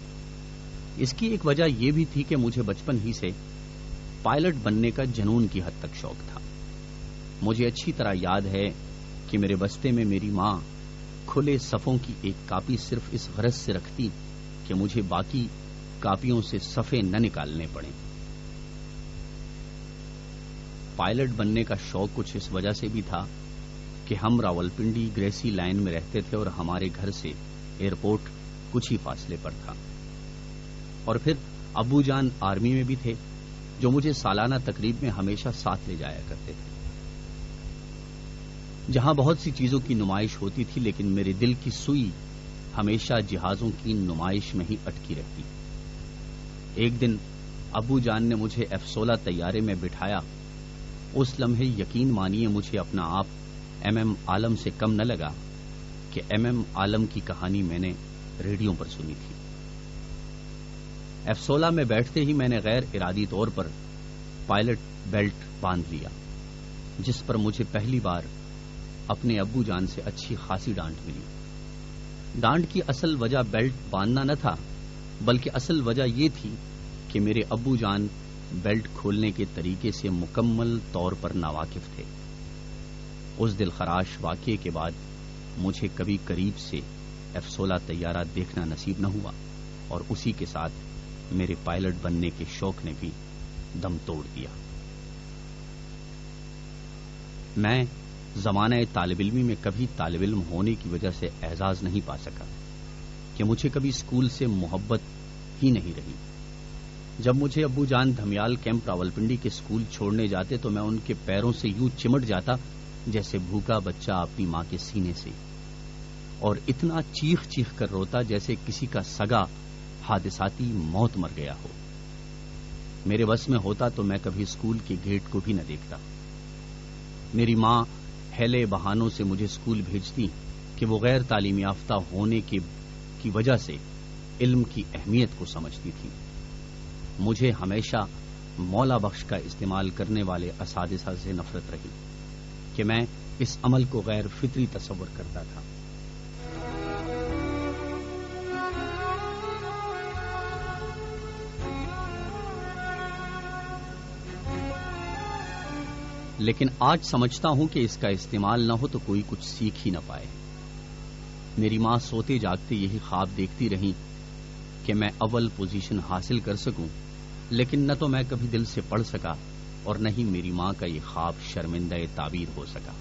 اس کی ایک وجہ یہ بھی تھی کہ مجھے بچپن ہی سے پائلٹ بننے کا جنون کی حد تک شوق تھا۔ مجھے اچھی طرح یاد ہے کہ میرے بستے میں میری ماں کھلے صفوں کی ایک کاپی صرف اس غرض سے رکھتی کہ مجھے باقی کاپیوں سے صفے نہ نکالنے پڑیں۔ پائلٹ بننے کا شوق کچھ اس وجہ سے بھی تھا کہ ہم راولپنڈی گریسی لائن میں رہتے تھے اور ہمارے گھر سے ایئرپورٹ کچھ ہی فاصلے پر تھا۔ اور پھر ابو جان آرمی میں بھی تھے جو مجھے سالانہ تقریب میں ہمیشہ ساتھ لے جایا کرتے تھے۔ جہاں بہت سی چیزوں کی نمائش ہوتی تھی، لیکن میرے دل کی سوئی ہمیشہ جہازوں کی نمائش میں ہی اٹکی رہتی۔ ایک دن ابو جان نے مجھے ایف سولہ طیارے میں بٹھایا۔ اس لمحے یقین مانیے مجھے اپنا آپ ایم ایم عالم سے کم نہ لگا کہ ایم ایم عالم کی کہانی میں نے ریڈیو پر سنی تھی۔ ایف سولہ میں بیٹھتے ہی میں نے غیر ارادی طور پر پائلٹ بیلٹ باندھ لیا، جس پر مجھے پہلی بار اپنے ابو جان سے اچھی خاصی ڈانٹ ملی۔ ڈانٹ کی اصل وجہ بیلٹ باندھنا نہ تھا، بلکہ اصل وجہ یہ تھی کہ میرے ابو جان بیلٹ کھولنے کے طریقے سے مکمل طور پر ناواقف تھے۔ اس دل خراش واقعے کے بعد مجھے کبھی قریب سے ایف سولہ طیارہ دیکھنا نصیب نہ ہوا اور اسی کے ساتھ میرے پائلٹ بننے کے شوق نے بھی دم توڑ دیا۔ میں زمانہ طالب علمی میں کبھی طالب علم ہونے کی وجہ سے اعزاز نہیں پا سکا کہ مجھے کبھی اسکول سے محبت ہی نہیں رہی۔ جب مجھے ابو جان دھمیال کیمپ راولپنڈی کے اسکول چھوڑنے جاتے تو میں ان کے پیروں سے یوں چمٹ جاتا جیسے بھوکا بچہ اپنی ماں کے سینے سے۔ اور اتنا چیخ چیخ کر روتا جیسے کسی کا سگا حادثاتی موت مر گیا ہو۔ میرے بس میں ہوتا تو میں کبھی اسکول کے گیٹ کو بھی نہ دیکھتا۔ میری ماں ہیلے بہانوں سے مجھے اسکول بھیجتی کہ وہ غیر تعلیم یافتہ ہونے کی وجہ سے علم کی اہمیت کو سمجھتی تھی۔ مجھے ہمیشہ مولا بخش کا استعمال کرنے والے اساتذہ سے نفرت رہی کہ میں اس عمل کو غیر فطری تصور کرتا تھا۔ لیکن آج سمجھتا ہوں کہ اس کا استعمال نہ ہو تو کوئی کچھ سیکھ ہی نہ پائے۔ میری ماں سوتے جاگتے یہی خواب دیکھتی رہی کہ میں اول پوزیشن حاصل کر سکوں۔ لیکن نہ تو میں کبھی دل سے پڑھ سکا اور نہ ہی میری ماں کا یہ خواب شرمندہ تعبیر ہو سکا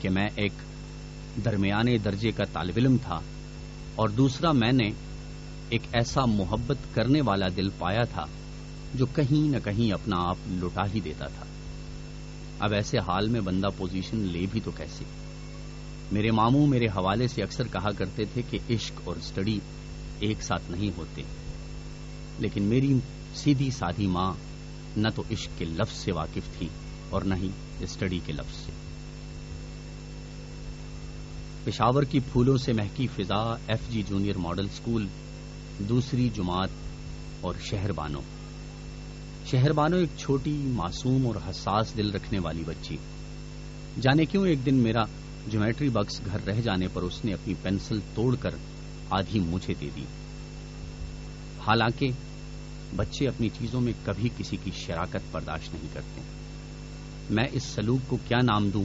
کہ میں ایک درمیانے درجے کا طالب علم تھا اور دوسرا میں نے ایک ایسا محبت کرنے والا دل پایا تھا جو کہیں نہ کہیں اپنا آپ لٹا ہی دیتا تھا۔ اب ایسے حال میں بندہ پوزیشن لے بھی تو کیسے؟ میرے ماموں میرے حوالے سے اکثر کہا کرتے تھے کہ عشق اور اسٹڈی ایک ساتھ نہیں ہوتے، لیکن میری سیدھی سادھی ماں نہ تو عشق کے لفظ سے واقف تھی اور نہ ہی اسٹڈی کے لفظ سے۔ پشاور کی پھولوں سے مہکی فضا F G junior model school دوسری جماعت اور شہر بانوں شہر بانو ایک چھوٹی، معصوم اور حساس دل رکھنے والی بچی۔ جانے کیوں ایک دن میرا جومیٹری باکس گھر رہ جانے پر اس نے اپنی پینسل توڑ کر آدھی مجھے دے دی۔ حالانکہ بچے اپنی چیزوں میں کبھی کسی کی شراکت برداشت نہیں کرتے۔ میں اس سلوک کو کیا نام دوں؟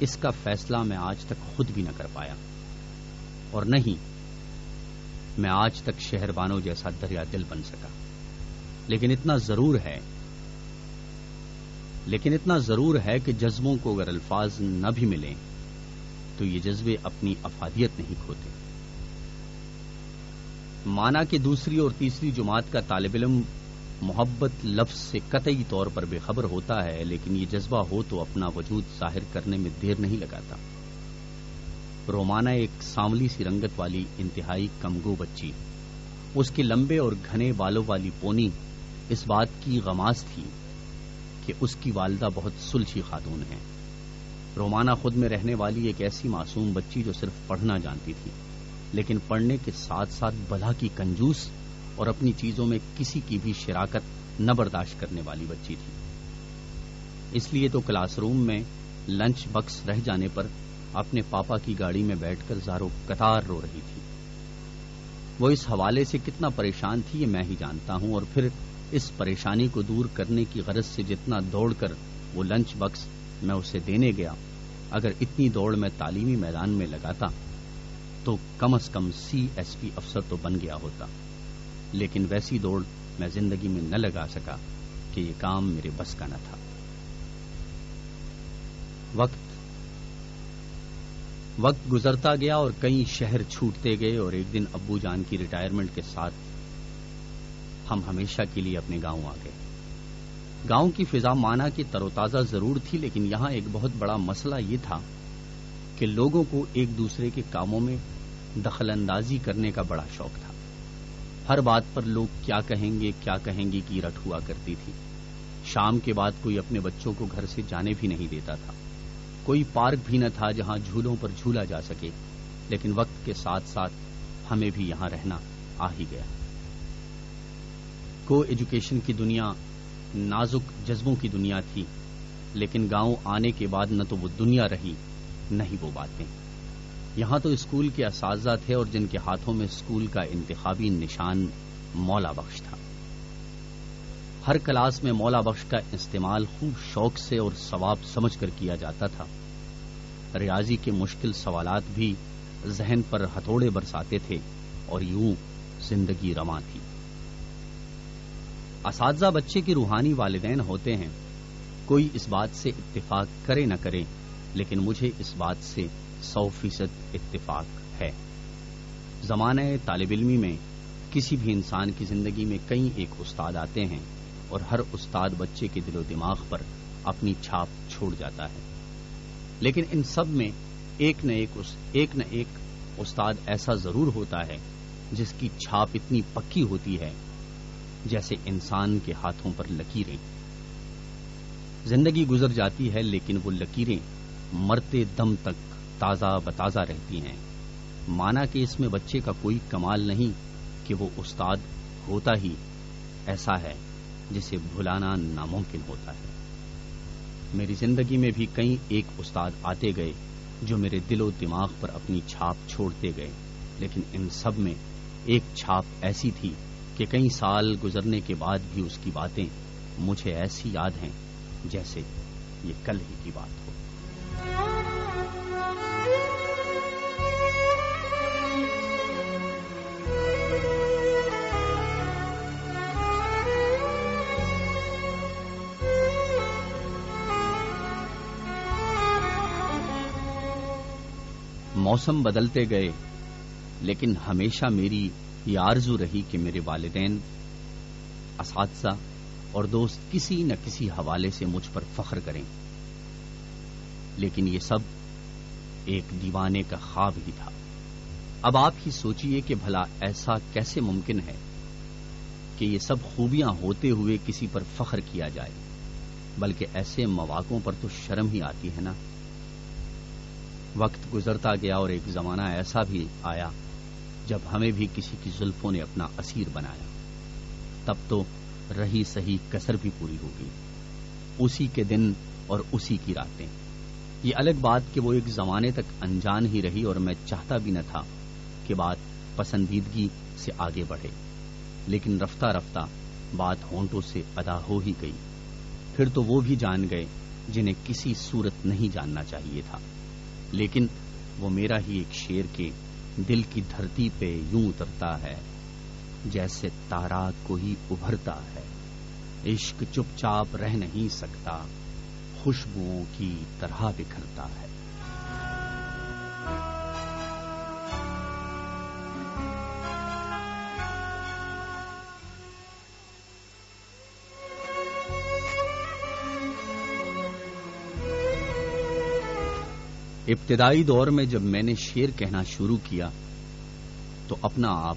اس کا فیصلہ میں آج تک خود بھی نہ کر پایا۔ اور نہیں، میں آج تک شہر بانو جیسا دریا دل بن سکا۔ لیکن اتنا ضرور ہے، لیکن اتنا ضرور ہے کہ جذبوں کو اگر الفاظ نہ بھی ملیں، تو یہ جذبے اپنی افادیت نہیں کھوتے۔ مانا کہ دوسری اور تیسری جماعت کا طالب علم محبت لفظ سے قطعی طور پر بے خبر ہوتا ہے، لیکن یہ جذبہ ہو تو اپنا وجود ظاہر کرنے میں دیر نہیں لگاتا۔ رومانا ایک سانولی سی رنگت والی انتہائی کمگو بچی۔ اس کے لمبے اور گھنے بالوں والی پونی اس بات کی غماز تھی کہ اس کی والدہ بہت سلچھی خاتون ہے رومانا خود میں رہنے والی ایک ایسی معصوم بچی جو صرف پڑھنا جانتی تھی۔ لیکن پڑھنے کے ساتھ ساتھ بلا کی کنجوس اور اپنی چیزوں میں کسی کی بھی شراکت نہ برداشت کرنے والی بچی تھی۔ اس لیے تو کلاس روم میں لنچ بکس رہ جانے پر اپنے پاپا کی گاڑی میں بیٹھ کر زارو قطار رو رہی تھی۔ وہ اس حوالے سے کتنا پریشان تھی یہ میں ہی جانتا ہوں اور پھر اس پریشانی کو دور کرنے کی غرض سے جتنا دوڑ کر وہ لنچ بکس میں اسے دینے گیا، اگر اتنی دوڑ میں تعلیمی میدان میں لگاتا تو کم از کم سی ایس پی افسر تو بن گیا ہوتا۔ لیکن ویسی دوڑ میں زندگی میں نہ لگا سکا کہ یہ کام میرے بس کا نہ تھا۔ وقت۔ وقت گزرتا گیا اور کئی شہر چھوٹتے گئے اور ایک دن ابو جان کی ریٹائرمنٹ کے ساتھ ہم ہمیشہ کے لیے اپنے گاؤں آ گئے۔ گاؤں کی فضا مانا کی تروتازہ ضرور تھی، لیکن یہاں ایک بہت بڑا مسئلہ یہ تھا کہ لوگوں کو ایک دوسرے کے کاموں میں دخل اندازی کرنے کا بڑا شوق تھا۔ ہر بات پر لوگ کیا کہیں گے، کیا کہیں گے کی رٹ ہوا کرتی تھی۔ شام کے بعد کوئی اپنے بچوں کو گھر سے جانے بھی نہیں دیتا تھا۔ کوئی پارک بھی نہ تھا جہاں جھولوں پر جھولا جا سکے، لیکن وقت کے ساتھ ساتھ ہمیں بھی یہاں رہنا آ ہی گیا۔ کو ایجوکیشن کی دنیا نازک جذبوں کی دنیا تھی، لیکن گاؤں آنے کے بعد نہ تو وہ دنیا رہی۔ نہ ہی وہ باتیں۔ یہاں تو اسکول کے اساتذہ تھے اور جن کے ہاتھوں میں اسکول کا انتخابی نشان مولا بخش تھا۔ ہر کلاس میں مولا بخش کا استعمال خوب شوق سے اور ثواب سمجھ کر کیا جاتا تھا۔ ریاضی کے مشکل سوالات بھی ذہن پر ہتھوڑے برساتے تھے اور یوں زندگی رواں تھی۔ اساتذہ بچے کے روحانی والدین ہوتے ہیں۔ کوئی اس بات سے اتفاق کرے نہ کرے لیکن مجھے اس بات سے سو فیصد اتفاق ہے۔ زمانہ طالب علمی میں کسی بھی انسان کی زندگی میں کئی ایک استاد آتے ہیں اور ہر استاد بچے کے دل و دماغ پر اپنی چھاپ چھوڑ جاتا ہے۔ لیکن ان سب میں ایک نہ ایک ایک نہ ایک استاد ایسا ضرور ہوتا ہے جس کی چھاپ اتنی پکی ہوتی ہے جیسے انسان کے ہاتھوں پر لکیریں۔ زندگی گزر جاتی ہے لیکن وہ لکیریں مرتے دم تک تازہ بتازہ رہتی ہیں۔ مانا کہ اس میں بچے کا کوئی کمال نہیں کہ وہ استاد ہوتا ہی ایسا ہے جسے بھلانا ناممکن ہوتا ہے۔ میری زندگی میں بھی کئی ایک استاد آتے گئے جو میرے دل و دماغ پر اپنی چھاپ چھوڑتے گئے، لیکن ان سب میں ایک چھاپ ایسی تھی کہ کئی سال گزرنے کے بعد بھی اس کی باتیں مجھے ایسی یاد ہیں جیسے یہ کل ہی کی بات ہو۔ موسم بدلتے گئے، لیکن ہمیشہ میری یہ آرزو رہی کہ میرے والدین، اساتذہ اور دوست کسی نہ کسی حوالے سے مجھ پر فخر کریں۔ لیکن یہ سب ایک دیوانے کا خواب ہی تھا۔ اب آپ ہی سوچئے کہ بھلا ایسا کیسے ممکن ہے کہ یہ سب خوبیاں ہوتے ہوئے کسی پر فخر کیا جائے، بلکہ ایسے مواقعوں پر تو شرم ہی آتی ہے نا؟ وقت گزرتا گیا اور ایک زمانہ ایسا بھی آیا جب ہمیں بھی کسی کی زلفوں نے اپنا اسیر بنایا۔ تب تو رہی صحیح کسر بھی پوری ہوگی۔ اسی کے دن اور اسی کی راتیں۔ یہ الگ بات کہ وہ ایک زمانے تک انجان ہی رہی اور میں چاہتا بھی نہ تھا کہ بات پسندیدگی سے آگے بڑھے۔ لیکن رفتہ رفتہ بات ہونٹوں سے ادا ہو ہی گئی۔ پھر تو وہ بھی جان گئے جنہیں کسی صورت نہیں جاننا چاہیے تھا۔ لیکن وہ میرا ہی ایک شیر کے دل کی دھرتی پہ یوں اترتا ہے، جیسے تارا کوئی ابھرتا ہے۔ عشق چپ چاپ رہ نہیں سکتا، خوشبوؤں کی طرح بکھرتا ہے۔ ابتدائی دور میں جب میں نے شیر کہنا شروع کیا تو اپنا آپ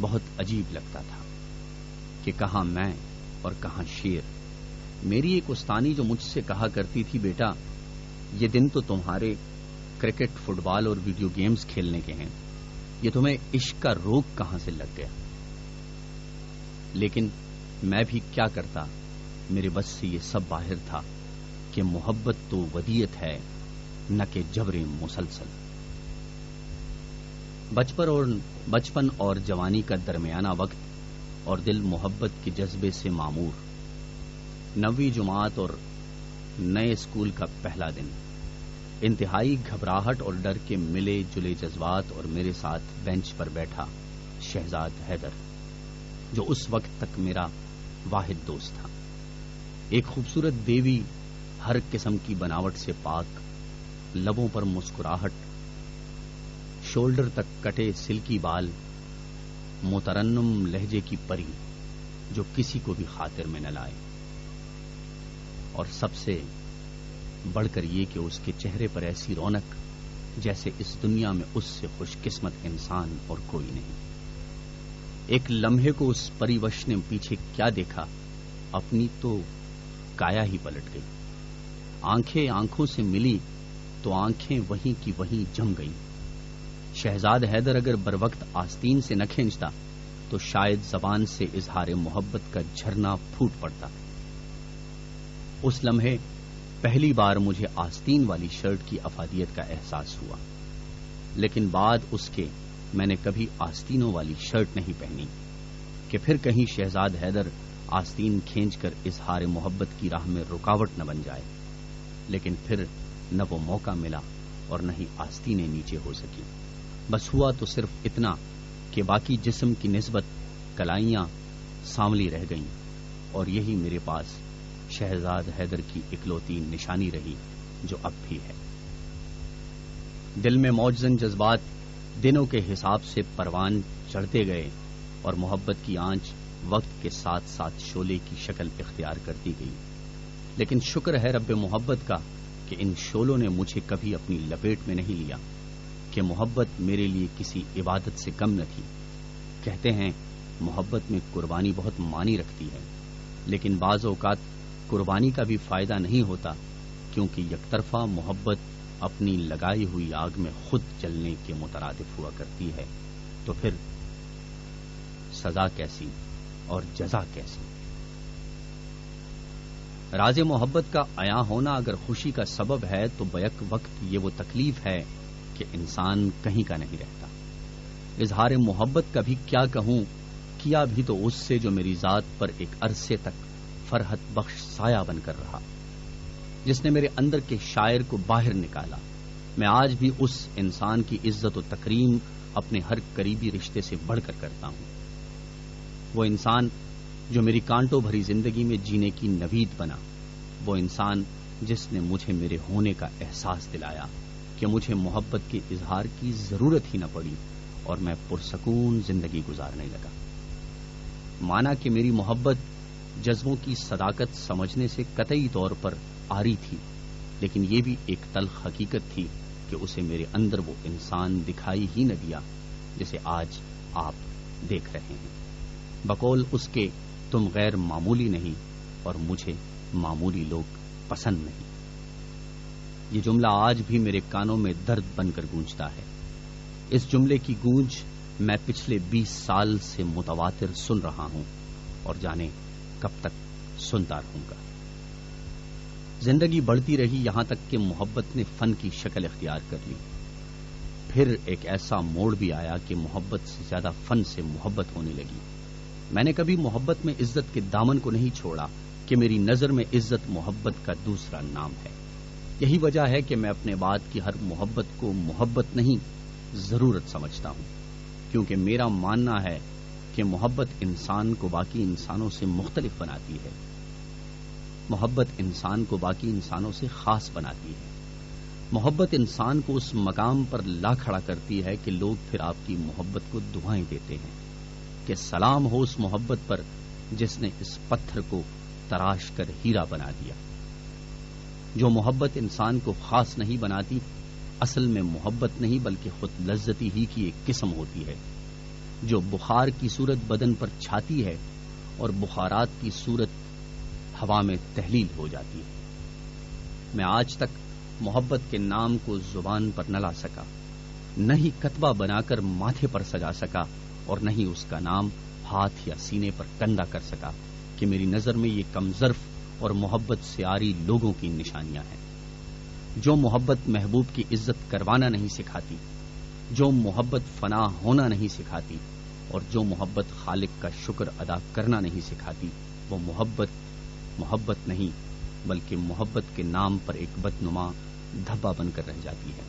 بہت عجیب لگتا تھا کہ کہاں میں اور کہاں شیر میری ایک استانی جو مجھ سے کہا کرتی تھی، بیٹا، یہ دن تو تمہارے کرکٹ فٹ بال اور ویڈیو گیمز کھیلنے کے ہیں۔ یہ تمہیں عشق کا روگ کہاں سے لگ گیا؟ لیکن میں بھی کیا کرتا، میرے بس سے یہ سب باہر تھا کہ محبت تو ودیت ہے۔ نہ کہ جبر مسلسل۔ بچپن اور بچپن اور جوانی کا درمیانہ وقت اور دل محبت کے جذبے سے معمور۔ نوی جماعت اور نئے اسکول کا پہلا دن۔ انتہائی گھبراہٹ اور ڈر کے ملے جلے جذبات اور میرے ساتھ بینچ پر بیٹھا شہزاد حیدر، جو اس وقت تک میرا واحد دوست تھا۔ ایک خوبصورت دیوی ہر قسم کی بناوٹ سے پاک لبوں پر مسکراہٹ، شولڈر تک کٹے سلکی بال، مترنم لہجے کی پری جو کسی کو بھی خاطر میں نہ لائے۔ اور سب سے بڑھ کر یہ کہ اس کے چہرے پر ایسی رونق جیسے اس دنیا میں اس سے خوش قسمت انسان اور کوئی نہیں۔ ایک لمحے کو اس پری وش نے پیچھے کیا دیکھا، اپنی تو کایا ہی پلٹ گئی۔ آنکھیں آنکھوں سے ملی تو آنکھیں وہیں کی وہیں جم گئیں۔ شہزاد حیدر اگر بر وقت آستین سے نہ کھینچتا، تو شاید زبان سے اظہار محبت کا جھرنا پھوٹ پڑتا۔ اس لمحے پہلی بار مجھے آستین والی شرٹ کی افادیت کا احساس ہوا، لیکن بعد اس کے میں نے کبھی آستینوں والی شرٹ نہیں پہنی کہ پھر کہیں شہزاد حیدر آستین کھینچ کر اظہار محبت کی راہ میں رکاوٹ نہ بن جائے، لیکن پھر نہ وہ موقع ملا اور نہ ہی آستینیں نیچے ہو سکی۔ بس ہوا تو صرف اتنا کہ باقی جسم کی نسبت کلائیاں ساملی رہ گئیں اور یہی میرے پاس شہزاد حیدر کی اکلوتی نشانی رہی جو اب بھی ہے۔ دل میں موجزن جذبات دنوں کے حساب سے پروان چڑھتے گئے اور محبت کی آنچ وقت کے ساتھ ساتھ شولے کی شکل اختیار کرتی گئی۔ لیکن شکر ہے رب محبت کا کہ ان شولوں نے مجھے کبھی اپنی لپیٹ میں نہیں لیا، کہ محبت میرے لیے کسی عبادت سے کم نہ تھی۔ کہتے ہیں، محبت میں قربانی بہت مانی رکھتی ہے، لیکن بعض اوقات قربانی کا بھی فائدہ نہیں ہوتا، کیونکہ یک طرفہ محبت اپنی لگائی ہوئی آگ میں خود چلنے کے مترادف ہوا کرتی ہے۔ تو پھر سزا کیسی اور جزا کیسی؟ راز محبت کا عیا ہونا اگر خوشی کا سبب ہے تو بیک وقت یہ وہ تکلیف ہے کہ انسان کہیں کا نہیں رہتا۔ اظہار محبت کا بھی کیا کہوں؟ کیا بھی تو اس سے جو میری ذات پر ایک عرصے تک فرحت بخش سایہ بن کر رہا۔ جس نے میرے اندر کے شاعر کو باہر نکالا۔ میں آج بھی اس انسان کی عزت و تکریم اپنے ہر قریبی رشتے سے بڑھ کر کرتا ہوں۔ وہ انسان جو میری کانٹوں بھری زندگی میں جینے کی نوید بنا۔ وہ انسان جس نے مجھے میرے ہونے کا احساس دلایا کہ مجھے محبت کے اظہار کی ضرورت ہی نہ پڑی اور میں پرسکون زندگی گزارنے لگا۔ مانا کہ میری محبت جذبوں کی صداقت سمجھنے سے قطعی طور پر آری تھی، لیکن یہ بھی ایک تلخ حقیقت تھی کہ اسے میرے اندر وہ انسان دکھائی ہی نہ دیا جسے آج آپ دیکھ رہے ہیں۔ بقول اس کے تم غیر معمولی نہیں اور مجھے معمولی لوگ پسند نہیں۔ یہ جملہ آج بھی میرے کانوں میں درد بن کر گونجتا ہے۔ اس جملے کی گونج میں پچھلے بیس سال سے متواتر سن رہا ہوں اور جانے کب تک سنتا رہوں گا۔ زندگی بڑھتی رہی یہاں تک کہ محبت نے فن کی شکل اختیار کر لی۔ پھر ایک ایسا موڑ بھی آیا کہ محبت سے زیادہ فن سے محبت ہونے لگی۔ میں نے کبھی محبت میں عزت کے دامن کو نہیں چھوڑا کہ میری نظر میں عزت محبت کا دوسرا نام ہے۔ یہی وجہ ہے کہ میں اپنے بات کی ہر محبت کو محبت نہیں، ضرورت سمجھتا ہوں۔ کیونکہ میرا ماننا ہے کہ محبت انسان کو باقی انسانوں سے مختلف بناتی ہے۔ محبت انسان کو باقی انسانوں سے خاص بناتی ہے۔ محبت انسان کو اس مقام پر لا کھڑا کرتی ہے کہ لوگ پھر آپ کی محبت کو دعائیں دیتے ہیں۔ کہ سلام ہو اس محبت پر جس نے اس پتھر کو تراش کر ہیرا بنا دیا۔ جو محبت انسان کو خاص نہیں بناتی، اصل میں محبت نہیں بلکہ خود لذتی ہی کی ایک قسم ہوتی ہے۔ جو بخار کی صورت بدن پر چھاتی ہے اور بخارات کی صورت ہوا میں تحلیل ہو جاتی ہے۔ میں آج تک محبت کے نام کو زبان پر نہ لا سکا، نہ ہی کتبہ بنا کر ماتھے پر سجا سکا۔ اور نہ ہی اس کا نام ہاتھ یا سینے پر کندا کر سکا کہ میری نظر میں یہ کمزرف اور محبت سے آری لوگوں کی نشانیاں ہیں۔ جو محبت محبوب کی عزت کروانا نہیں سکھاتی، جو محبت فنا ہونا نہیں سکھاتی اور جو محبت خالق کا شکر ادا کرنا نہیں سکھاتی، وہ محبت محبت نہیں، بلکہ محبت کے نام پر ایک بدنما دھبا بن کر رہ جاتی ہے۔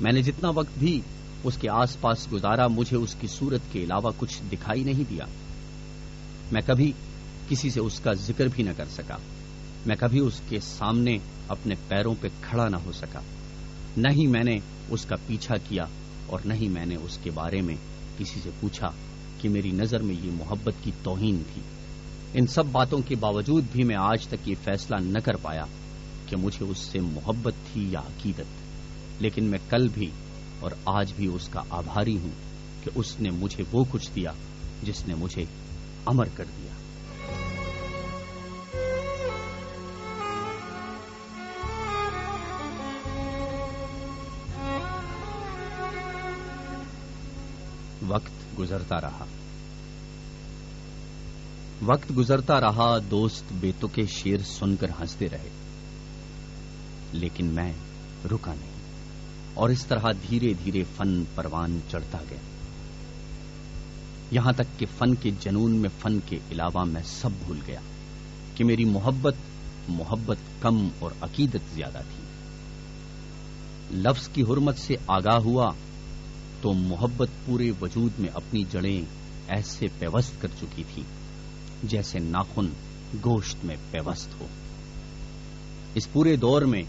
میں نے جتنا وقت بھی اس کے آس پاس گزارا، مجھے اس کی صورت کے علاوہ کچھ دکھائی نہیں دیا۔ میں کبھی کسی سے اس کا ذکر بھی نہ کر سکا۔ میں کبھی اس کے سامنے اپنے پیروں پہ کھڑا نہ ہو سکا۔ نہ ہی میں نے اس کا پیچھا کیا اور نہ ہی میں نے اس کے بارے میں کسی سے پوچھا کہ میری نظر میں یہ محبت کی توہین تھی۔ ان سب باتوں کے باوجود بھی میں آج تک یہ فیصلہ نہ کر پایا کہ مجھے اس سے محبت تھی یا عقیدت۔ لیکن میں کل بھی اور آج بھی اس کا آبھاری ہوں کہ اس نے مجھے وہ کچھ دیا جس نے مجھے امر کر دیا۔ وقت گزرتا رہا۔ وقت گزرتا رہا، دوست بیتو کے شیر سن کر ہنستے رہے، لیکن میں رکا نہیں۔ اور اس طرح دھیرے دھیرے فن پروان چڑھتا گیا۔ یہاں تک کہ فن کے جنون میں فن کے علاوہ میں سب بھول گیا کہ میری محبت محبت کم اور عقیدت زیادہ تھی۔ لفظ کی حرمت سے آگاہ ہوا تو محبت پورے وجود میں اپنی جڑیں ایسے پیوست کر چکی تھی جیسے ناخن گوشت میں پیوست ہو۔ اس پورے دور میں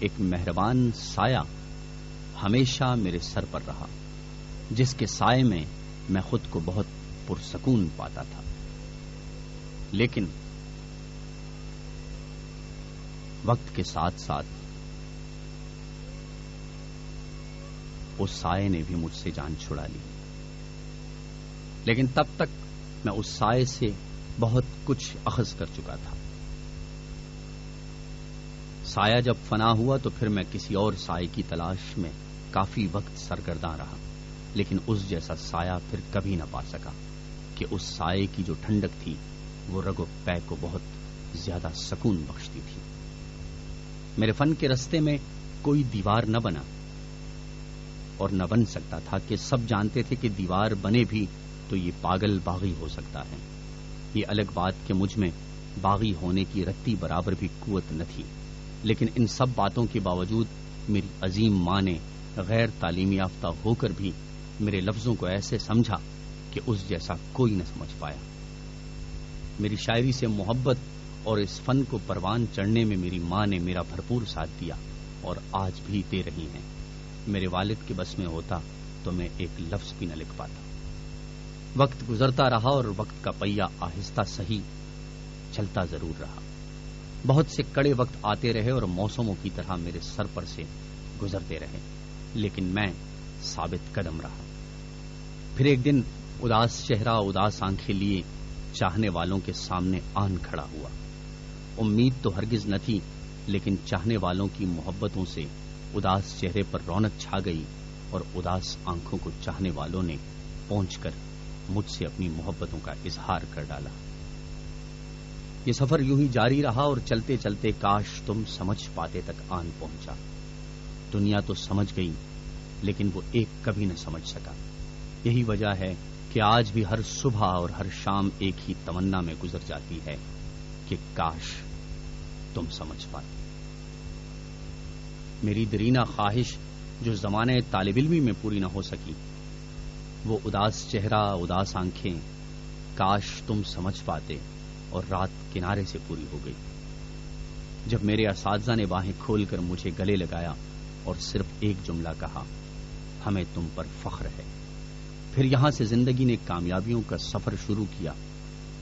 ایک مہربان سایہ ہمیشہ میرے سر پر رہا، جس کے سائے میں میں خود کو بہت پرسکون پاتا تھا۔ لیکن وقت کے ساتھ ساتھ اس سائے نے بھی مجھ سے جان چھڑا لی۔ لیکن تب تک میں اس سائے سے بہت کچھ اخذ کر چکا تھا۔ سایہ جب فنا ہوا تو پھر میں کسی اور سائے کی تلاش میں کافی وقت سرگرداں رہا، لیکن اس جیسا سایہ پھر کبھی نہ پا سکا کہ اس سائے کی جو ٹھنڈک تھی، وہ رگو پے کو بہت زیادہ سکون بخشتی تھی۔ میرے فن کے رستے میں کوئی دیوار نہ بنا، اور نہ بن سکتا تھا کہ سب جانتے تھے کہ دیوار بنے بھی تو یہ پاگل باغی ہو سکتا ہے۔ یہ الگ بات کہ مجھ میں باغی ہونے کی رتی برابر بھی قوت نہ تھی، لیکن ان سب باتوں کے باوجود میری عظیم ماں نے غیر تعلیمی یافتہ ہو کر بھی میرے لفظوں کو ایسے سمجھا کہ اس جیسا کوئی نہ سمجھ پایا۔ میری شاعری سے محبت اور اس فن کو پروان چڑھنے میں میری ماں نے میرا بھرپور ساتھ دیا اور آج بھی دے رہی ہیں۔ میرے والد کے بس میں ہوتا تو میں ایک لفظ بھی نہ لکھ پاتا۔ وقت گزرتا رہا اور وقت کا پہیا آہستہ صحیح چلتا ضرور رہا۔ بہت سے کڑے وقت آتے رہے اور موسموں کی طرح میرے سر پر سے گزرتے رہے۔ لیکن میں ثابت قدم رہا۔ پھر ایک دن اداس چہرہ اداس آنکھیں لیے چاہنے والوں کے سامنے آن کھڑا ہوا۔ امید تو ہرگز نہ تھی، لیکن چاہنے والوں کی محبتوں سے اداس چہرے پر رونق چھا گئی اور اداس آنکھوں کو چاہنے والوں نے پہنچ کر مجھ سے اپنی محبتوں کا اظہار کر ڈالا۔ یہ سفر یوں ہی جاری رہا اور چلتے چلتے کاش تم سمجھ پاتے تک آن پہنچا۔ دنیا تو سمجھ گئی، لیکن وہ ایک کبھی نہ سمجھ سکا۔ یہی وجہ ہے کہ آج بھی ہر صبح اور ہر شام ایک ہی تمنا میں گزر جاتی ہے کہ کاش تم سمجھ پاتے۔ میری درینا خواہش جو زمانے طالب علمی میں پوری نہ ہو سکی، وہ اداس چہرہ، اداس آنکھیں، کاش تم سمجھ پاتے اور رات کنارے سے پوری ہو گئی۔ جب میرے اساتذہ نے باہیں کھول کر مجھے گلے لگایا اور صرف ایک جملہ کہا، ہمیں تم پر فخر ہے۔ پھر یہاں سے زندگی نے کامیابیوں کا سفر شروع کیا۔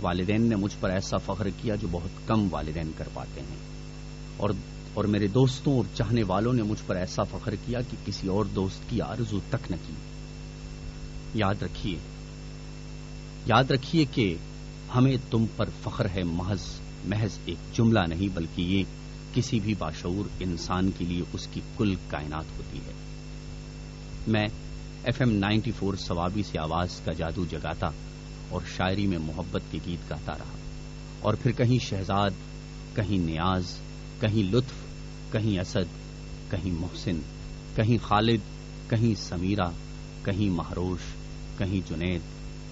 والدین نے مجھ پر ایسا فخر کیا جو بہت کم والدین کر پاتے ہیں۔ اور اور میرے دوستوں اور چاہنے والوں نے مجھ پر ایسا فخر کیا کہ کسی اور دوست کی آرزو تک نہ کی۔ یاد رکھیے یاد رکھیے کہ ہمیں تم پر فخر ہے محض محض ایک جملہ نہیں بلکہ یہ کسی بھی باشعور انسان کے لیے اس کی کل کائنات ہوتی ہے۔ میں F M ninety four Swabi سے آواز کا جادو جگاتا اور شاعری میں محبت کے گیت گاتا رہا۔ اور پھر کہیں شہزاد، کہیں نیاز، کہیں لطف، کہیں اسد، کہیں محسن، کہیں خالد، کہیں سمیرہ، کہیں مہروش، کہیں جنید،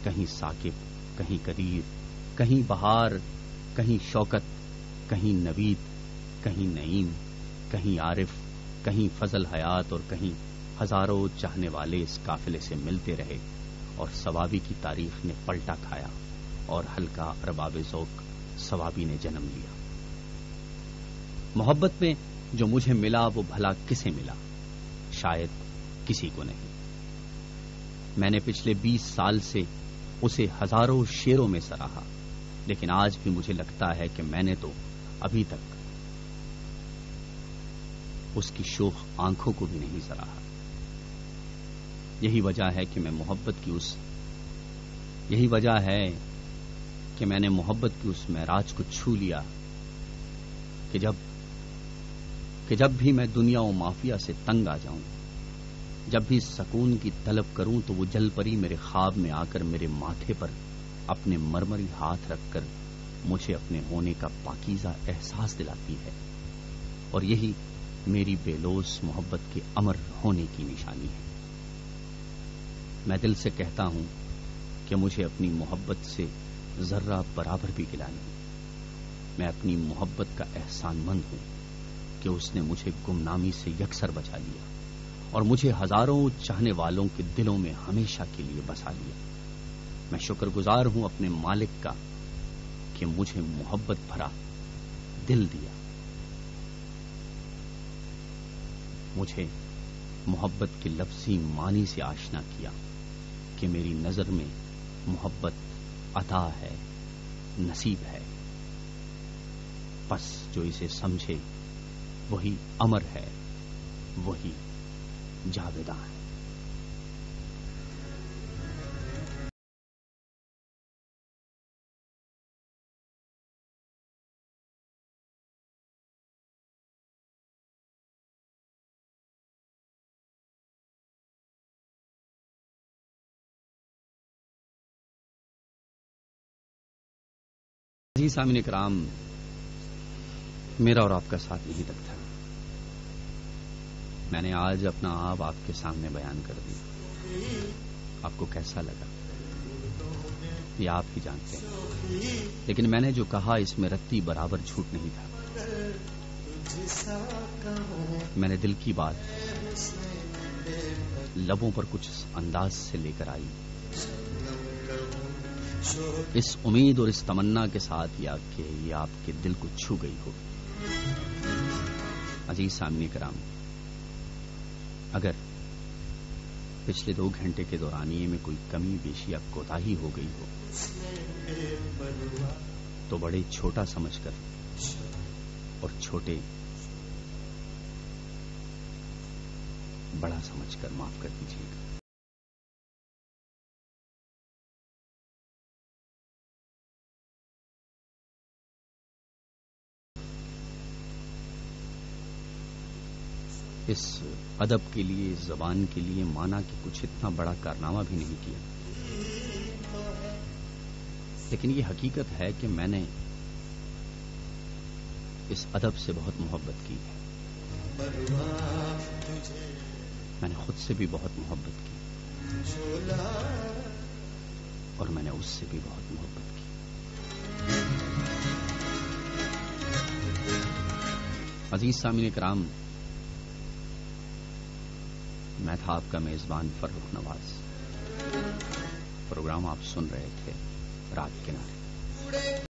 کہیں ثاقب، کہیں قدیر، کہیں بہار، کہیں شوکت، کہیں نوید کہیں نعیم، کہیں عارف، کہیں فضل حیات اور کہیں ہزاروں چاہنے والے اس قافلے سے ملتے رہے اور ثوابی کی تاریخ نے پلٹا کھایا اور ہلکا ارباب ذوق ثوابی نے جنم لیا۔ محبت میں جو مجھے ملا وہ بھلا کسے ملا؟ شاید کسی کو نہیں۔ میں نے پچھلے بیس سال سے اسے ہزاروں شیروں میں سراہا، لیکن آج بھی مجھے لگتا ہے کہ میں نے تو ابھی تک اس کی شوخ آنکھوں کو بھی نہیں سراہا یہی وجہ ہے کہ میں محبت کی اس یہی وجہ ہے کہ میں نے محبت کی اس معراج کو چھو لیا کہ جبکہ جب بھی میں دنیا و مافیا سے تنگ آ جاؤں، جب بھی سکون کی طلب کروں تو وہ جل پری میرے خواب میں آ کر میرے ماتھے پر اپنے مرمری ہاتھ رکھ کر مجھے اپنے ہونے کا پاکیزہ احساس دلاتی ہے۔ اور یہی میری بے لوس محبت کے امر ہونے کی نشانی ہے۔ میں دل سے کہتا ہوں کہ مجھے اپنی محبت سے ذرہ برابر بھی گلا نہیں میں اپنی محبت کا احسان مند ہوں کہ اس نے مجھے گمنامی سے یکسر بچا لیا اور مجھے ہزاروں چاہنے والوں کے دلوں میں ہمیشہ کے لیے بسا لیا۔ میں شکر گزار ہوں اپنے مالک کا کہ مجھے محبت بھرا دل دیا۔ مجھے محبت کے لفظی معنی سے آشنا کیا کہ میری نظر میں محبت عطا ہے، نصیب ہے۔ بس جو اسے سمجھے، وہی امر ہے، وہی جاویداں ہے جی سامن کرام میرا اور آپ کا ساتھ یہیں تک تھا۔ میں نے آج اپنا آپ آپ کے سامنے بیان کر دیا۔ آپ کو کیسا لگا؟ یہ آپ ہی جانتے ہیں لیکن میں نے جو کہا، اس میں رتی برابر جھوٹ نہیں تھا۔ میں نے دل کی بات لبوں پر کچھ انداز سے لے کر آئی۔ اس امید اور اس تمنا کے ساتھ یا کہ یہ آپ کے دل کو چھو گئی ہو۔ عزیز سامنے کرام، اگر پچھلے دو گھنٹے کے دورانیے میں کوئی کمی بیشی اب کوتا ہی ہو گئی ہو، تو بڑے چھوٹا سمجھ کر اور چھوٹے بڑا سمجھ کر معاف کر دیجیے گا اس ادب کے لیے، زبان کے لیے مانا کہ کچھ اتنا بڑا کارنامہ بھی نہیں کیا۔ لیکن یہ حقیقت ہے کہ میں نے اس ادب سے بہت محبت کی۔ ہے میں نے خود سے بھی بہت محبت کی۔ اور میں نے اس سے بھی بہت محبت کی۔ عزیز سامعین کرام میں تھا آپ کا میزبان فرخ نواز۔ پروگرام آپ سن رہے تھے رات کنارے